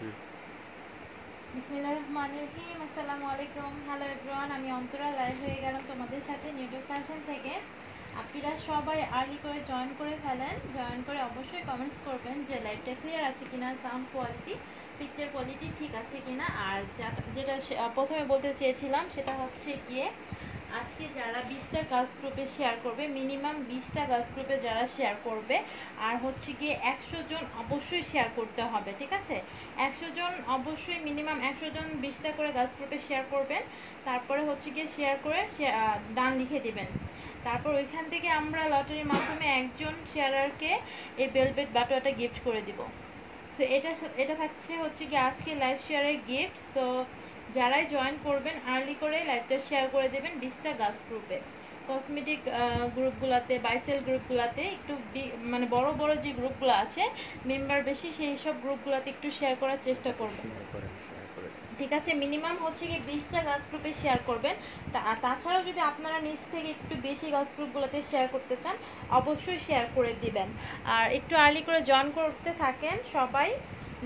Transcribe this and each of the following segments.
রহিম। আসসালামু হ্যালো আমি অন্তরা লাইভ হয়ে গেলাম তোমাদের সাথে ফ্যাশন থেকে। আপনারা সবাই আর্লি করে জয়েন করে ফেলেন। জয়েন করে অবশ্যই কমেন্টস করবেন যে লাইভটা ক্লিয়ার আছে কিনা সাউন্ড কোয়ালিটি পিকচার কোয়ালিটি ঠিক আছে কিনা। আর যেটা প্রথমে বলতে চেয়েছিলাম সেটা হচ্ছে গিয়ে আজকে যারা বিশটা গার্লস গ্রুপে শেয়ার করবে মিনিমাম বিশটা গার্লস গ্রুপে যারা শেয়ার করবে, আর হচ্ছে গিয়ে একশো জন অবশ্যই শেয়ার করতে হবে, ঠিক আছে? একশো জন অবশ্যই মিনিমাম একশো জন বিশটা করে গার্লস গ্রুপে শেয়ার করবেন, তারপরে হচ্ছে গিয়ে শেয়ার করে ডান লিখে দিবেন। তারপর ওইখান থেকে আমরা লটারির মাধ্যমে একজন শেয়ারারকে এই বেলবেট বাটোয়াটা গিফট করে দিব। সো এটা এটা থাকছে হচ্ছে কি আজকে লাইভ শেয়ারের গিফট তো যারাই জয়েন করবেন আর্লি করে লাইভটা শেয়ার করে দেবেন বিশটা গার্লস গ্রুপে কসমেটিক গ্রুপগুলোতে বাইসেল গ্রুপগুলোতে একটু মানে বড় বড় যে গ্রুপগুলো আছে মেম্বার বেশি সেই সব গ্রুপগুলোতে একটু শেয়ার করার চেষ্টা করবেন। ঠিক আছে? মিনিমাম হচ্ছে কি বিশটা গাছ গ্রুপে শেয়ার করবেন। তাছাড়াও যদি আপনারা নিজ থেকে একটু বেশি গাছ গ্রুপগুলোতে শেয়ার করতে চান অবশ্যই শেয়ার করে দিবেন। আর একটু আর্লি করে জয়েন করতে থাকেন সবাই।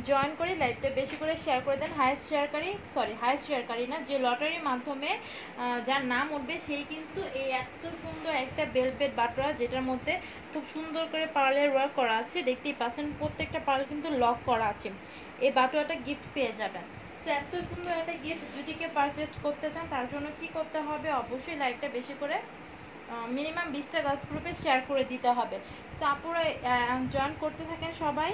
জয়েন করে লাইভটা বেশি করে শেয়ার করে দেন। হায়েস্ট শেয়ারকারী সরি হায়েস্ট শেয়ারকারী না, যে লটারির মাধ্যমে যার নাম উঠবে, সেই কিন্তু এই এত সুন্দর একটা বেলবেট বাটরা যেটার মধ্যে খুব সুন্দর করে পার্লের ওয়ার্ক করা আছে, দেখতেই পাচ্ছেন প্রত্যেকটা পার্ল কিন্তু লক করা আছে। এই বাটোয়াটা গিফট পেয়ে যাবেন। তো এত সুন্দর একটা গিফট যদি কেউ পারচেস করতে চান, তার জন্য কি করতে হবে? অবশ্যই লাইভটা বেশি করে মিনিমাম বিশটা গাছ গ্রুপে শেয়ার করে দিতে হবে। তো আপুরা জয়েন করতে থাকেন সবাই।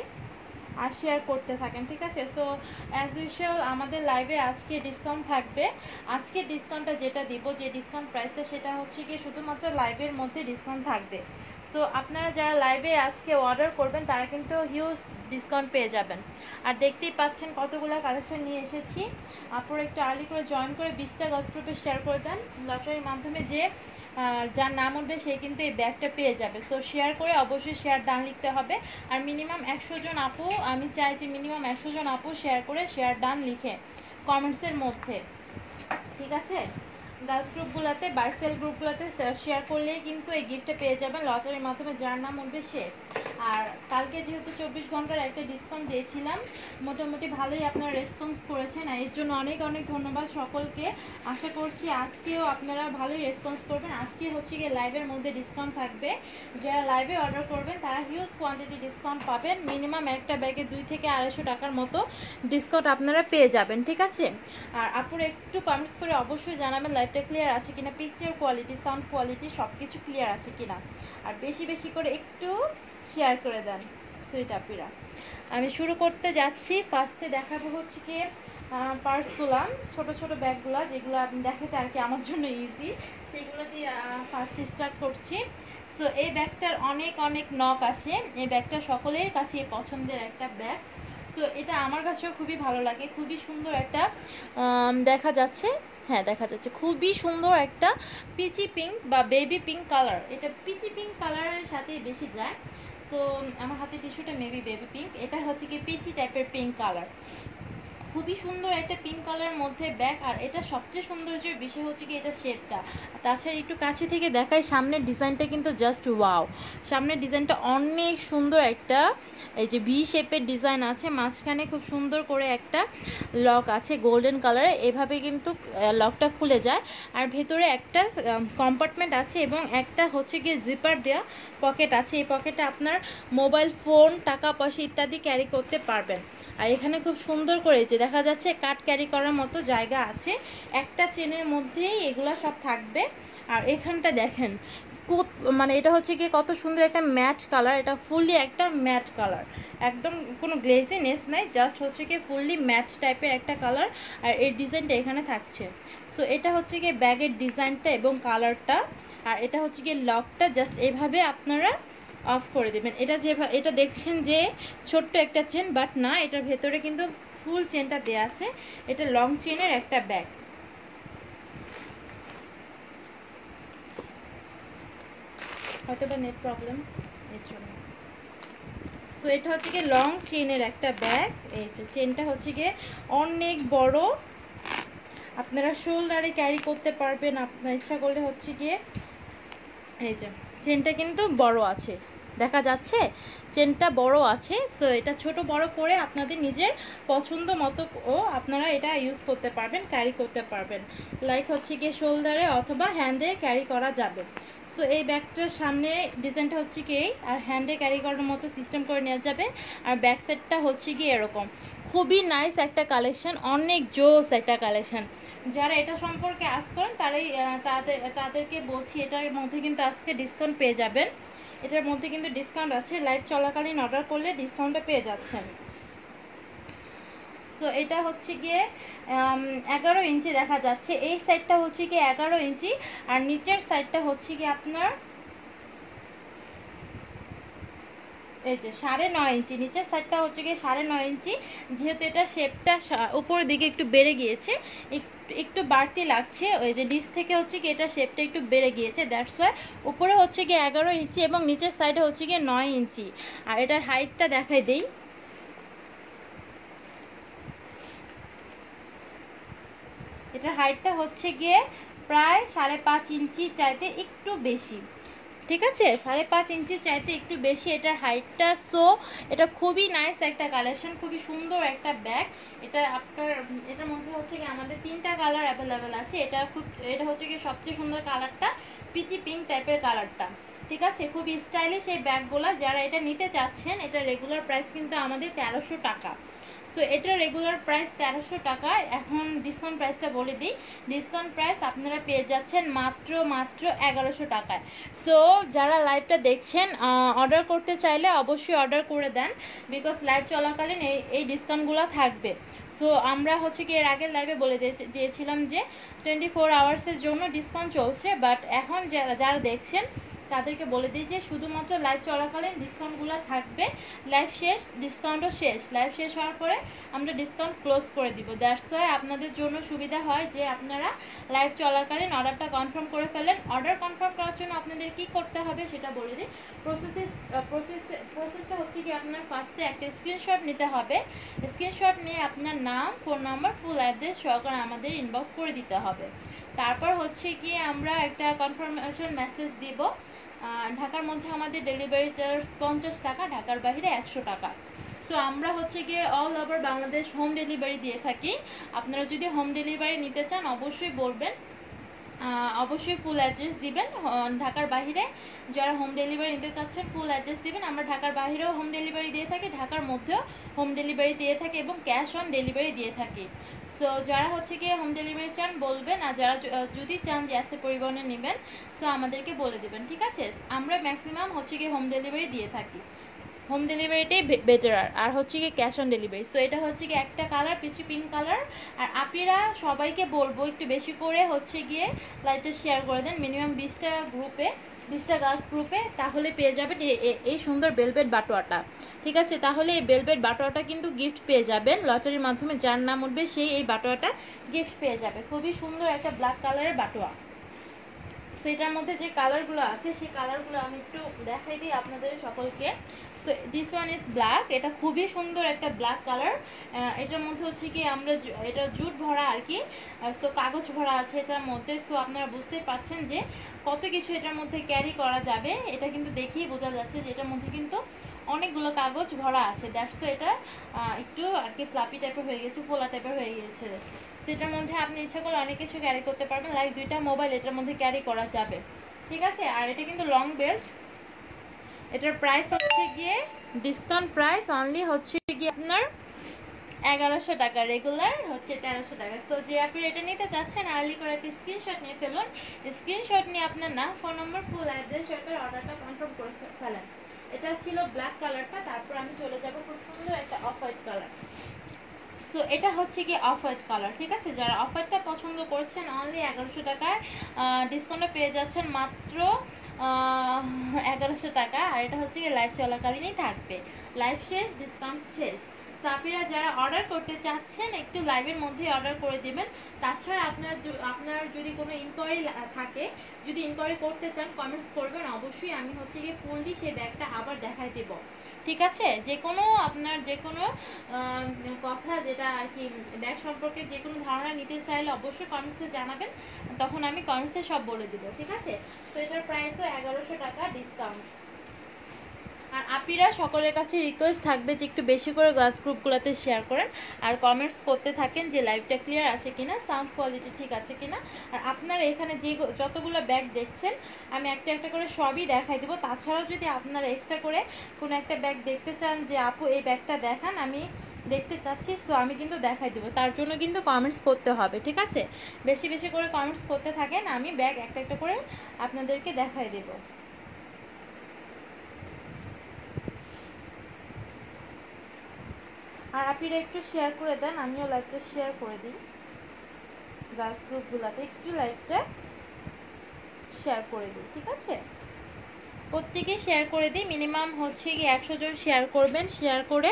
আর শেয়ার করতে থাকেন, ঠিক আছে? সো অ্যাজ ইউজুয়াল আমাদের লাইভে আজকে ডিসকাউন্ট থাকবে। আজকে ডিসকাউন্টটা যেটা দিব, যে ডিসকাউন্ট প্রাইসটা সেটা হচ্ছে কি শুধুমাত্র লাইভের মধ্যে ডিসকাউন্ট থাকবে। সো আপনারা যারা লাইভে আজকে অর্ডার করবেন, তারা কিন্তু হিউজ ডিসকাউন্ট পেয়ে যাবেন। আর দেখতেই পাচ্ছেন কতগুলো কালেকশন নিয়ে এসেছি। আপনারা একটু আর্লি করে জয়েন করে বিশটা গার্লস গ্রুপে শেয়ার করে দেন। লটারির মাধ্যমে যে যার নাম উঠবে, সে কিন্তু এই ব্যাগটা পেয়ে যাবে। সো শেয়ার করে অবশ্যই শেয়ার ডান লিখতে হবে। আর মিনিমাম একশো জন আপু, আমি চাই যে মিনিমাম একশো জন আপু শেয়ার করে শেয়ার ডান লিখে কমেন্টসের মধ্যে। ঠিক আছে? গার্লস গ্রুপগুলোতে বাইসেল গ্রুপগুলোতে শেয়ার করলেই কিন্তু এই গিফটটা পেয়ে যাবেন। লটারির মাধ্যমে যার নাম উঠবে সে। আর কালকে যেহেতু চব্বিশ ঘণ্টার একটা ডিসকাউন্ট দিয়েছিলাম, মোটামুটি ভালোই আপনারা রেসপন্স করেছেন এর জন্য অনেক অনেক ধন্যবাদ সকলকে। আশা করছি আজকেও আপনারা ভালোই রেসপন্স করবেন। আজকে হচ্ছে গিয়ে লাইভের মধ্যে ডিসকাউন্ট থাকবে। যারা লাইভে অর্ডার করবেন, তারা হিউজ কোয়ান্টিটি ডিসকাউন্ট পাবেন। মিনিমাম একটা ব্যাগে দুই থেকে আড়াইশো টাকার মতো ডিসকাউন্ট আপনারা পেয়ে যাবেন, ঠিক আছে? আর আপনারা একটু কমেন্টস করে অবশ্যই জানাবেন লাইভটা ক্লিয়ার আছে কিনা পিকচার কোয়ালিটি সাউন্ড কোয়ালিটি সব কিছু ক্লিয়ার আছে কিনা। আর বেশি বেশি করে একটু শেয়ার করে দেন সুইট আপিরা আমি শুরু করতে যাচ্ছি। ফার্স্টে দেখাবো হচ্ছে কি পার্সগুলা ছোট ছোট ব্যাগগুলো যেগুলো আপনি দেখাতে আর কি আমার জন্য ইজি সেগুলো দিয়ে ফার্স্ট স্টার্ট করছি। সো এই ব্যাগটার অনেক অনেক নক আছে। এই ব্যাগটা সকলের কাছে পছন্দের একটা ব্যাগ সো এটা আমার কাছেও খুবই ভালো লাগে। খুবই সুন্দর একটা দেখা যাচ্ছে। হ্যাঁ দেখা যাচ্ছে। খুবই সুন্দর একটা পিচি পিঙ্ক বা বেবি পিঙ্ক কালার এটা পিচি পিঙ্ক কালারের সাথে বেশি যায়। সো আমার হাতে টিস্যুটা মেবি বেবি পিঙ্ক এটা হচ্ছে কি পিচি টাইপের পিঙ্ক কালার খুবই সুন্দর একটা পিঙ্ক কালারের মধ্যে ব্যাগ আর এটা সবচেয়ে সৌন্দর্যের বিষয় হচ্ছে কি এটা শেপটা। তাছাড়া একটু কাছে থেকে দেখায় সামনের ডিজাইনটা কিন্তু জাস্ট ওয়াও সামনের ডিজাইনটা অনেক সুন্দর একটা এই যে ভি শেপের ডিজাইন আছে, মাঝখানে খুব সুন্দর করে একটা লক আছে গোল্ডেন কালারে এভাবে কিন্তু লকটা খুলে যায়। আর ভেতরে একটা কম্পার্টমেন্ট আছে এবং একটা হচ্ছে গিয়ে জিপার দেওয়া পকেট আছে। এই পকেটে আপনার মোবাইল ফোন টাকা পয়সা ইত্যাদি ক্যারি করতে পারবেন। আর এখানে খুব সুন্দর করে যে দেখা যাচ্ছে কাট ক্যারি করার মতো জায়গা আছে। একটা চেনের মধ্যেই এগুলা সব থাকবে। আর এখানটা দেখেন মানে এটা হচ্ছে কি কত সুন্দর একটা ম্যাট কালার, এটা ফুললি একটা ম্যাট কালার। একদম কোনো গ্লেজিনেস নাই, জাস্ট হচ্ছে কি ফুললি ম্যাট টাইপের একটা কালার, আর এই ডিজাইনটা এখানে থাকছে। তো এটা হচ্ছে কি ব্যাগের ডিজাইনটা এবং কালারটা, আর এটা হচ্ছে কি লকটা, জাস্ট এভাবে আপনারা অফ করে দেবেন। এটা যে এটা দেখছেন যে ছোট্ট একটা চেন, বাট না, এটার ভেতরে কিন্তু ফুল চেনটা দেওয়া আছে। এটা লং চেনের একটা ব্যাগ। হয়তো বা নেট প্রবলেম? এর জন্য। সো এটা হচ্ছে গিয়ে লং চেনের একটা ব্যাগ এই যে চেনটা হচ্ছে গিয়ে অনেক বড়। আপনারা শোল্ডারে ক্যারি করতে পারবেন। আপনার ইচ্ছা করলে হচ্ছে গিয়ে এই যে চেনটা কিন্তু বড় আছে। দেখা যাচ্ছে চেনটা বড় আছে। সো এটা ছোট বড় করে আপনাদের নিজের পছন্দ মতো ও আপনারা এটা ইউজ করতে পারবেন ক্যারি করতে পারবেন। লাইক হচ্ছে গিয়ে শোল্ডারে অথবা হ্যান্ডে ক্যারি করা যাবে। সো এই ব্যাগটার সামনে ডিজাইনটা হচ্ছে কি এই, আর হ্যান্ডে ক্যারি করার মতো সিস্টেম করে নেওয়া যাবে। আর ব্যাক সাইডটা হচ্ছে গিয়ে এরকম। খুবই নাইস একটা কালেকশন অনেক জোস একটা কালেকশন যারা এটা সম্পর্কে আস করেন তারাই তাদের তাদেরকে বলছি এটার মধ্যে কিন্তু আজকে ডিসকাউন্ট পেয়ে যাবেন। এটার মধ্যে কিন্তু ডিসকাউন্ট আছে। লাইভ চলাকালীন অর্ডার করলে ডিসকাউন্টটা পেয়ে যাচ্ছেন। সো এটা হচ্ছে গিয়ে এগারো ইঞ্চি দেখা যাচ্ছে। এই সাইডটা হচ্ছে গিয়ে এগারো ইঞ্চি, আর নিচের সাইডটা হচ্ছে গিয়ে আপনার এই যে সাড়ে নয় ইঞ্চি। নিচের সাইডটা হচ্ছে গিয়ে সাড়ে নয় ইঞ্চি। যেহেতু এটা শেপটা উপরের দিকে একটু বেড়ে গিয়েছে একটু বাড়তি লাগছে। ওই যে নিচ থেকে হচ্ছে কি এটা শেপটা একটু বেড়ে গিয়েছে দ্যাটস ওয়াই উপরে হচ্ছে গিয়ে এগারো ইঞ্চি এবং নিচের সাইডে হচ্ছে গিয়ে নয় ইঞ্চি। আর এটার হাইটটা দেখাই দিই। এটার হাইটটা হচ্ছে গিয়ে প্রায় সাড়ে পাঁচ ইঞ্চি চাইতে একটু বেশি। ঠিক আছে? সাড়ে পাঁচ ইঞ্চি চাইতে একটু বেশি এটার হাইটটা। সো এটা খুবই নাইস একটা কালেকশন খুবই সুন্দর একটা ব্যাগ এটা আপনার, এটার মধ্যে হচ্ছে কি আমাদের তিনটা কালার অ্যাভেলেবেল আছে। এটা খুব, এটা হচ্ছে কি সবচেয়ে সুন্দর কালারটা পিচি পিঙ্ক টাইপের কালারটা ঠিক আছে? খুব স্টাইলিশ এই ব্যাগগুলো যারা এটা নিতে চাচ্ছেন, এটা রেগুলার প্রাইস কিন্তু আমাদের তেরোশো টাকা। সো এটা রেগুলার প্রাইস তেরোশো টাকা। এখন ডিসকাউন্ট প্রাইসটা বলে দিই। ডিসকাউন্ট প্রাইস আপনারা পেয়ে যাচ্ছেন মাত্র মাত্র এগারোশো টাকায়। সো যারা লাইভটা দেখছেন অর্ডার করতে চাইলে অবশ্যই অর্ডার করে দেন বিকজ লাইভ চলাকালীন এই এই ডিসকাউন্টগুলো থাকবে। সো আমরা হচ্ছে কি এর আগের লাইভে বলে দিয়েছিলাম যে টোয়েন্টি ফোর আওয়ার্সের জন্য ডিসকাউন্ট চলছে বাট এখন যারা যারা দেখছেন তাদেরকে বলে দিই যে শুধুমাত্র লাইভ চলাকালীন ডিসকাউন্টগুলো থাকবে। লাইভ শেষ ডিসকাউন্টও শেষ। লাইভ শেষ হওয়ার পরে আমরা ডিসকাউন্ট ক্লোজ করে দিব। দ্যাটস ওয়াই আপনাদের জন্য সুবিধা হয় যে আপনারা লাইভ চলাকালীন অর্ডারটা কনফার্ম করে ফেলেন অর্ডার কনফার্ম করার জন্য আপনাদের কি করতে হবে সেটা বলে দিই। প্রসেসেস প্রসেস প্রসেসটা হচ্ছে কি আপনার ফার্স্টে একটা স্ক্রিনশট নিতে হবে। স্ক্রিনশট নিয়ে আপনার নাম ফোন নাম্বার ফুল অ্যাড্রেস সহকারে আমাদের ইনবক্স করে দিতে হবে। তারপর হচ্ছে কি আমরা একটা কনফার্মেশন মেসেজ দিব। ঢাকার মধ্যে আমাদের ডেলিভারি চার্জ পঞ্চাশ টাকা, ঢাকার বাইরে একশো টাকা। সো আমরা হচ্ছে গিয়ে all over Bangladesh home delivery দিয়ে থাকি। আপনারা যদি হোম ডেলিভারি নিতে চান, অবশ্যই বলবেন অবশ্যই ফুল অ্যাড্রেস দিবেন। ঢাকার বাইরে যারা হোম ডেলিভারি নিতে চাচ্ছেন ফুল অ্যাড্রেস দিবেন। আমরা ঢাকার বাইরেও হোম ডেলিভারি দিয়ে থাকি, ঢাকার মধ্যেও হোম ডেলিভারি দিয়ে থাকি এবং ক্যাশ অন ডেলিভারি দিয়ে থাকি। সো যারা হচ্ছে গিয়ে হোম ডেলিভারি চান, বলবেন আর যারা যদি চান যে পরিবহনে নেবেন সো আমাদেরকে বলে দেবেন, ঠিক আছে? আমরা ম্যাক্সিমাম হচ্ছে গিয়ে হোম ডেলিভারি দিয়ে থাকি। হোম ডেলিভারিটাই বেটার আর হচ্ছে কি ক্যাশ অন ডেলিভারি সো এটা হচ্ছে কি একটা কালার পিছু পিঙ্ক কালার আর আপিরা সবাইকে বলব একটু বেশি করে হচ্ছে গিয়ে লাইটটা শেয়ার করে দেন মিনিমাম বিশটা গ্রুপে বিশটা গার্লস গ্রুপে তাহলে পেয়ে যাবেন এই সুন্দর বেলবেট বাটোয়াটা। ঠিক আছে? তাহলে এই বেলবেট বাটোয়াটা কিন্তু গিফট পেয়ে যাবেন। লটারির মাধ্যমে যার নাম উঠবে, সেই এই বাটোয়াটা গিফট পেয়ে যাবে। খুবই সুন্দর একটা ব্ল্যাক কালারের বাটোয়া। সেটার মধ্যে যে কালারগুলো আছে, সেই কালারগুলো আমি একটু দেখাই দিই আপনাদের সকলকে। দিস ওয়ান ইজ ব্ল্যাক এটা খুবই সুন্দর একটা ব্ল্যাক কালার এটার মধ্যে হচ্ছে কি আমরা এটা জুট ভরা আর কি। সো কাগজ ভরা আছে এটার মধ্যে। সো আপনারা বুঝতেই পারছেন যে কত কিছু এটার মধ্যে ক্যারি করা যাবে। এটা কিন্তু দেখেই বোঝা যাচ্ছে যে এটার মধ্যে কিন্তু অনেকগুলো কাগজ ভরা আছে। দ্যাটস এটা একটু আর কি ফ্লাপি টাইপের হয়ে গেছে, ফোলা টাইপের হয়ে গিয়েছে সেটার মধ্যে আপনি ইচ্ছা করলে অনেক কিছু ক্যারি করতে পারবেন। লাইক দুইটা মোবাইল এটার মধ্যে ক্যারি করা যাবে। ঠিক আছে? আর এটা কিন্তু লং বেল্ট এটার প্রাইস হচ্ছে গিয়ে ডিসকাউন্ট প্রাইস অনলি হচ্ছে গিয়ে আপনার এগারোশো টাকা রেগুলার হচ্ছে তেরোশো টাকা। তো যে আপনি এটা নিতে চাচ্ছেন আর্লি করে একটা স্ক্রিনশট নিয়ে ফেলুন। স্ক্রিনশট নিয়ে আপনার নাম ফোন নম্বর ফুল অ্যাড্রেস সরকার অর্ডারটা কনফার্ম করে ফেলেন। এটা ছিল ব্ল্যাক কালারটা তারপর আমি চলে যাব খুব সুন্দর একটা অফ হোয়াইট কালার সো এটা হচ্ছে কি অফ হোয়াইট কালার ঠিক আছে? যারা অফ হোয়াইটটা পছন্দ করছেন অনলি এগারোশো টাকায় ডিসকাউন্টে পেয়ে যাচ্ছেন মাত্র এগারোশো টাকা, আর এটা হচ্ছে গিয়ে লাইভ চলাকালীনই থাকবে। লাইভ শেষ ডিসকাউন্ট শেষ। সাপিরা যারা অর্ডার করতে চাচ্ছেন, একটু লাইভের মধ্যেই অর্ডার করে দেবেন। তাছাড়া আপনার আপনার যদি কোনো ইনকোয়ারি থাকে, যদি ইনকোয়ারি করতে চান কমেন্টস করবেন, অবশ্যই আমি হচ্ছে গিয়ে ফুললি সেই ব্যাগটা আবার দেখাই দেবো। ঠিক আছে? যে কোনো আপনার যে কোনো কথা যেটা আর কি, ব্যাগ সম্পর্কে যে কোনো ধারণা নিতে চাইলে অবশ্যই কমেন্টসে জানাবেন। তখন আমি কমেন্টসে সব বলে দিব, ঠিক আছে? তো এটার প্রাইসও এগারোশো টাকা ডিসকাউন্ট আর আপিরা সকলের কাছে রিকোয়েস্ট থাকবে যে একটু বেশি করে গাছ গ্রুপগুলোতে শেয়ার করেন আর কমেন্টস করতে থাকেন যে লাইভটা ক্লিয়ার আছে কিনা সাউন্ড কোয়ালিটি ঠিক আছে কিনা। আর আপনারা এখানে যে যতগুলো ব্যাগ দেখছেন, আমি একটা একটা করে সবই দেখাই দেবো। তাছাড়াও যদি আপনারা এক্সট্রা করে কোনো একটা ব্যাগ দেখতে চান যে, আপু, এই ব্যাগটা দেখান, আমি দেখতে চাচ্ছি সো আমি কিন্তু দেখাই দেবো। তার জন্য কিন্তু কমেন্টস করতে হবে, ঠিক আছে? বেশি বেশি করে কমেন্টস করতে থাকেন, আমি ব্যাগ একটা একটা করে আপনাদেরকে দেখাই দেবো। আর আপনারা একটু শেয়ার করে দেন, আমিও লাইভটা শেয়ার করে দিই। গার্লস গ্রুপগুলোতে একটু লাইভটা শেয়ার করে দিই, ঠিক আছে? প্রত্যেকে শেয়ার করে দিই। মিনিমাম হচ্ছে কি একশো জন শেয়ার করবেন। শেয়ার করে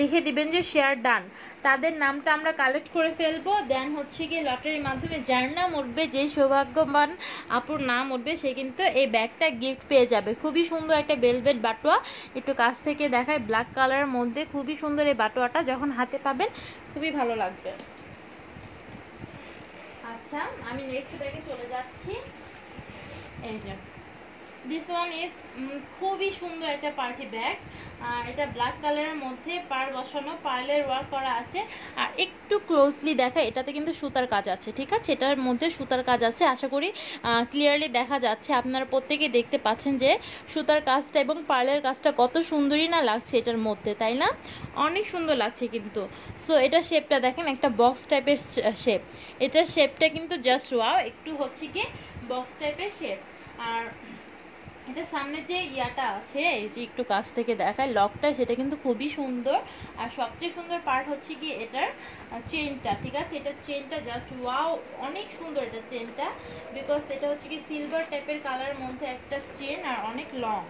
লিখে দিবেন যে শেয়ার ডান তাদের নামটা আমরা কালেক্ট করে ফেলব। দেন হচ্ছে গিয়ে লটারির মাধ্যমে যার নাম উঠবে, যে সৌভাগ্যবান আপুর নাম উঠবে, সে কিন্তু এই ব্যাগটা গিফট পেয়ে যাবে। খুবই সুন্দর একটা বেলভেট বাটোয়া। একটু কাছ থেকে দেখায় ব্ল্যাক কালারের মধ্যে খুবই সুন্দর এই বাটোয়াটা। যখন হাতে পাবেন, খুবই ভালো লাগবে। আচ্ছা আমি নেক্সট ব্যাগে চলে যাচ্ছি। এই যে। দিস ওয়ান ইজ খুবই সুন্দর একটা পার্টি ব্যাগ। এটা ব্ল্যাক কালারের মধ্যে পার বসানো পার্লের ওয়ার্ক করা আছে। আর একটু ক্লোজলি দেখা, এটাতে কিন্তু সুতার কাজ আছে, ঠিক আছে? এটার মধ্যে সুতার কাজ আছে, আশা করি ক্লিয়ারলি দেখা যাচ্ছে। আপনারা প্রত্যেকে দেখতে পাচ্ছেন যে সুতার কাজটা এবং পার্লের কাজটা কত সুন্দরই না লাগছে এটার মধ্যে, তাই না? অনেক সুন্দর লাগছে কিন্তু। সো এটা শেপটা দেখেন, একটা বক্স টাইপের শেপ এটার শেপটা কিন্তু জাস্ট ওয়াও একটু হচ্ছে কি বক্স টাইপের শেপ আর এটা সামনে যে ইয়াটা আছে, এই যে একটু কাছ থেকে দেখায় লকটা, সেটা কিন্তু খুবই সুন্দর। আর সবচেয়ে সুন্দর পার্ট হচ্ছে কি এটার চেনটা ঠিক আছে? এটা চেনটা জাস্ট ওয়াও অনেক সুন্দর এটা চেনটা বিকজ এটা হচ্ছে কি সিলভার টাইপের কালারের মধ্যে একটা চেন আর অনেক লং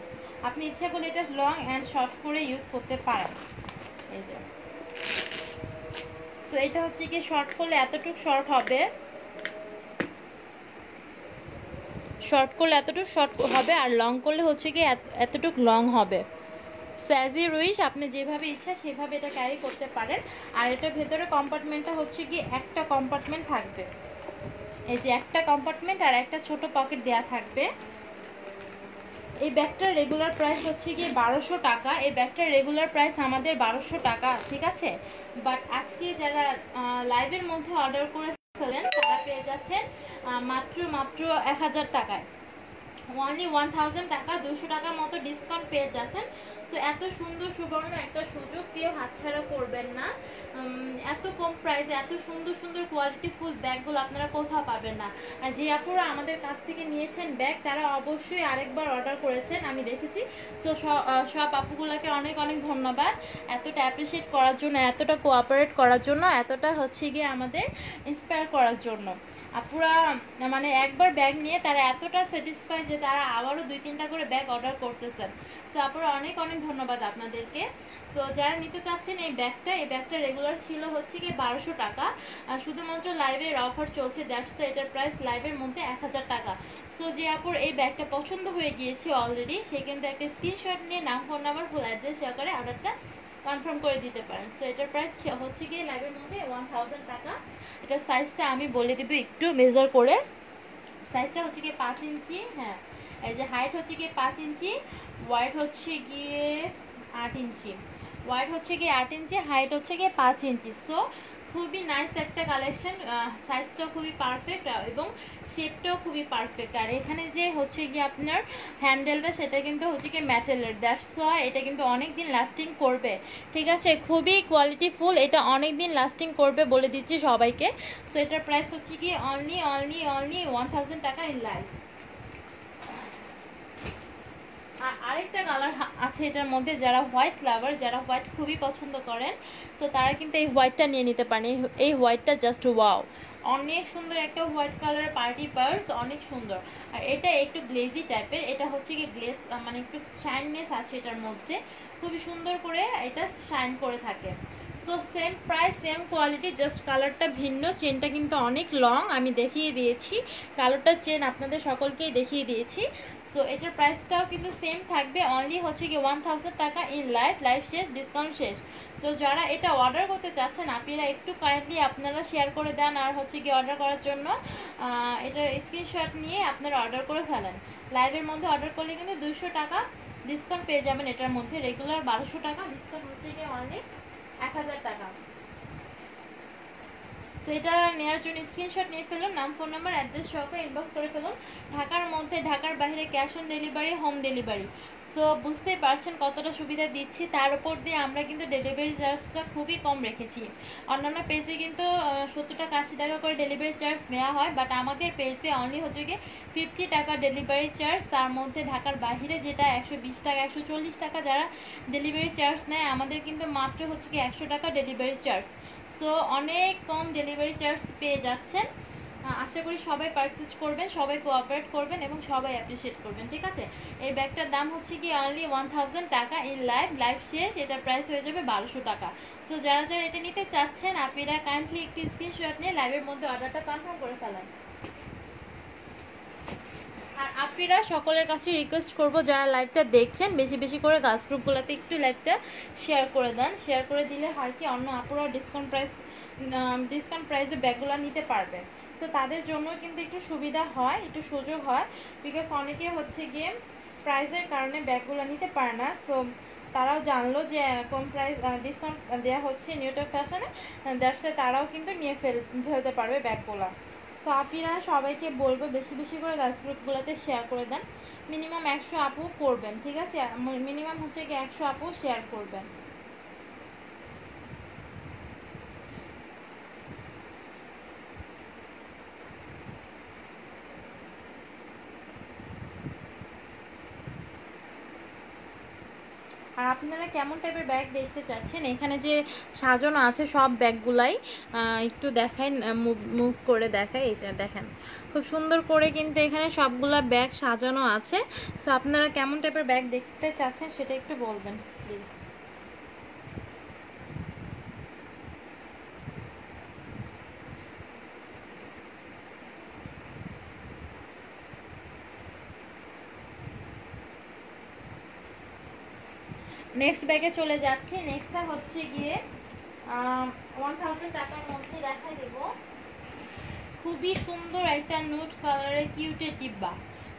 আপনি ইচ্ছা করলে এটা লং অ্যান্ড শর্ট করে ইউজ করতে পারেন। এই যে। তো এটা হচ্ছে কি শর্ট করলে এতটুকু শর্ট হবে। শর্ট করলে এতটুকু শর্ট হবে আর লং করলে হচ্ছে কি এতটুকু লং হবে। স্যাজি রুইস আপনি যেভাবে ইচ্ছা সেভাবে এটা ক্যারি করতে পারেন। আর এটার ভেতরে কম্পার্টমেন্টটা হচ্ছে কি একটা কম্পার্টমেন্ট থাকবে। এই যে একটা কম্পার্টমেন্ট আর একটা ছোট পকেট দেয়া থাকবে। এই ব্যাগটার রেগুলার প্রাইস হচ্ছে গিয়ে বারোশো টাকা। এই ব্যাগটার রেগুলার প্রাইস আমাদের বারোশো টাকা, ঠিক আছে? বাট আজকে যারা লাইভের মধ্যে অর্ডার করে ফেলেন তারা পেয়ে যাচ্ছেন মাত্র মাত্র এক হাজার টাকায়। ওয়ানলি ওয়ান থাউজেন্ড টাকা দুশো টাকার মতো ডিসকাউন্ট পেয়ে যাচ্ছেন। তো এত সুন্দর সুবর্ণ একটা সুযোগ, কেউ হাতছাড়া করবেন না। এত কম প্রাইসে এত সুন্দর সুন্দর কোয়ালিটি ফুল ব্যাগগুলো আপনারা কোথাও পাবেন না। আর যে আপুরা আমাদের কাছ থেকে নিয়েছেন ব্যাগ তারা অবশ্যই আরেকবার অর্ডার করেছেন, আমি দেখেছি। তো সব আপুগুলোকে অনেক অনেক ধন্যবাদ এতটা অ্যাপ্রিসিয়েট করার জন্য, এতটা কোঅপারেট করার জন্য, এতটা হচ্ছে গিয়ে আমাদের ইন্সপায়ার করার জন্য। আপুরা মানে একবার ব্যাগ নিয়ে তারা এতটা স্যাটিসফাই যে তারা আবারও দুই তিনটা করে ব্যাগ অর্ডার করতেছেন। তো আপুরা, অনেক অনেক ধন্যবাদ আপনাদেরকে। সো যারা নিতে চাচ্ছেন এই ব্যাগটা এই ব্যাগটা রেগুলার ছিল হচ্ছে কি বারোশো টাকা। আর শুধুমাত্র লাইভের অফার চলছে দ্যাটস তো এটার প্রাইস লাইভের মধ্যে এক হাজার টাকা। সো যে আপুর এই ব্যাগটা পছন্দ হয়ে গিয়েছে অলরেডি সে কিন্তু একটা স্ক্রিনশট নিয়ে নাম ফোন নাম্বার ফুল অ্যাড্রেস সহকারে অর্ডারটা কনফার্ম করে দিতে পারেন। সো এটার প্রাইস হচ্ছে গিয়ে লাইভের মধ্যে ওয়ান থাউজেন্ড টাকা। এটার সাইজটা আমি বলে দিব একটু মেজার করে। সাইজটা হচ্ছে গিয়ে পাঁচ ইঞ্চি হ্যাঁ। এই যে হাইট হচ্ছে গিয়ে পাঁচ ইঞ্চি হোয়াইট হচ্ছে গিয়ে আট ইঞ্চি। ওয়াইড হচ্ছে গিয়ে আট ইঞ্চি হাইট হচ্ছে গিয়ে পাঁচ ইঞ্চি। সো খুবই নাইস একটা কালেকশন সাইজটাও খুবই পারফেক্ট এবং শেপটাও খুবই পারফেক্ট আর এখানে যে হচ্ছে গিয়ে আপনার হ্যান্ডেলটা সেটা কিন্তু হচ্ছে গিয়ে ম্যাটেলের দ্যাটস ওয়াই এটা কিন্তু অনেক দিন লাস্টিং করবে। ঠিক আছে? খুবই কোয়ালিটি ফুল এটা অনেক দিন লাস্টিং করবে বলে দিচ্ছি সবাইকে। সো এটার প্রাইস হচ্ছে গিয়ে only only only one thousand টাকা ইন লাইফ আর আরেকটা কালার আছে এটার মধ্যে যারা হোয়াইট লাভার যারা হোয়াইট খুবই পছন্দ করেন সো তারা কিন্তু এই হোয়াইটটা নিয়ে নিতে পারেন। এই হোয়াইটটা জাস্ট ওয়াও অনেক সুন্দর একটা হোয়াইট কালারের পার্টি পার্স অনেক সুন্দর। আর এটা একটু গ্লেজি টাইপের এটা হচ্ছে কি গ্লেজ মানে একটু শাইননেস আছে এটার মধ্যে। খুবই সুন্দর করে এটা শাইন করে থাকে। So same price same quality just কালারটা ভিন্ন চেনটা কিন্তু অনেক লং আমি দেখিয়ে দিয়েছি। কালারটা চেন আপনাদের সকলকেই দেখিয়ে দিয়েছি। তো এটার প্রাইসটাও কিন্তু সেম থাকবে অনলি হচ্ছে কি ওয়ান থাউজেন্ড টাকা ইন লাইফ লাইফ শেষ ডিসকাউন্ট শেষ। তো যারা এটা অর্ডার করতে চাচ্ছেন আপনারা একটু কাইন্ডলি আপনারা শেয়ার করে দেন আর হচ্ছে কি অর্ডার করার জন্য এটার স্ক্রিনশট নিয়ে আপনারা অর্ডার করে ফেলেন। লাইভের মধ্যে অর্ডার করলে কিন্তু দুশো টাকা ডিসকাউন্ট পেয়ে যাবেন এটার মধ্যে। রেগুলার বারোশো টাকা ডিসকাউন্ট হচ্ছে গিয়ে অনলি এক হাজার টাকা। সেটা নেওয়ার জন্য স্ক্রিনশট নিয়ে ফেলুন নাম ফোন নাম্বার অ্যাড্রেস সহকারে ইনবক্স করে ফেলুন ঢাকার মধ্যে ঢাকার বাইরে cash on delivery home delivery তো বুঝতেই পারছেন কতটা সুবিধা দিচ্ছি। তার উপর দিয়ে আমরা কিন্তু ডেলিভারি চার্জটা খুবই কম রেখেছি। অন্যান্য পেজে কিন্তু সত্তর টাকা, আশি টাকা করে ডেলিভারি চার্জ নেওয়া হয় বাট আমাদের পেজে অনলি হচ্ছে গিয়ে ফিফটি টাকা ডেলিভারি চার্জ তার মধ্যে ঢাকার বাইরে যেটা একশো বিশ টাকা, একশো চল্লিশ টাকা যারা ডেলিভারি চার্জ নেয়, আমাদের কিন্তু মাত্র হচ্ছে কি একশো টাকা ডেলিভারি চার্জ সো অনেক কম ডেলিভারি চার্জ পেয়ে যাচ্ছেন। আশা করি সবাই পারচেজ করবেন, সবাই কোঅপারেট করবেন এবং সবাই অ্যাপ্রিসিয়েট করবেন, ঠিক আছে? এই ব্যাগটার দাম হচ্ছে কি অনলি ওয়ান থাউজেন্ড টাকা ইন লাইভ লাইভ শেষ, এটার প্রাইস হয়ে যাবে বারোশো টাকা। সো যারা যারা এটা নিতে চাচ্ছেন, আপনারা কাইন্ডলি একটি স্ক্রিনশট নিয়ে লাইভের মধ্যে অর্ডারটা কনফার্ম করে ফেলেন। আর আপনারা সকলের কাছে রিকোয়েস্ট করব, যারা লাইভটা দেখছেন, বেশি বেশি করে গাছ গ্রুপগুলোতে একটু লাইভটা শেয়ার করে দেন। শেয়ার করে দিলে হয় কি, অন্য আপুরাও ডিসকাউন্ট প্রাইস ডিসকাউন্ট প্রাইসে ব্যাগগুলো নিতে পারবে। সো তাদের জন্য কিন্তু একটু সুবিধা হয়, একটু সুযোগ হয় বিকজ অনেকে হচ্ছে গিয়ে প্রাইসের কারণে ব্যাগগুলো নিতে পারে না। সো তারাও জানলো যে কম প্রাইস ডিসকাউন্ট দেওয়া হচ্ছে নিউটপ ফ্যাশনে দ্যাটস তারাও কিন্তু নিয়ে ফেল, ফেলতে পারবে ব্যাগগুলো সো আপনারা সবাইকে বলব বেশি বেশি করে গাছ গ্রুপগুলোতে শেয়ার করে দেন। মিনিমাম একশো আপু করবেন, ঠিক আছে? মিনিমাম হচ্ছে কি একশো আপু শেয়ার করবেন। আর আপনারা কেমন টাইপের ব্যাগ দেখতে চাচ্ছেন? এখানে যে সাজানো আছে সব ব্যাগগুলাই একটু দেখাই মুভ করে দেখায় এই দেখেন, খুব সুন্দর করে কিন্তু এখানে সবগুলা ব্যাগ সাজানো আছে। সো আপনারা কেমন টাইপের ব্যাগ দেখতে চাচ্ছেন সেটা একটু বলবেন প্লিজ নেক্সট ব্যাগে চলে যাচ্ছি। নেক্সটটা হচ্ছে গিয়ে ওয়ান থাউজেন্ড টাকার মধ্যে দেখা দেব। খুবই সুন্দর একটা নুট কালারের কিউটের ডিব্বা।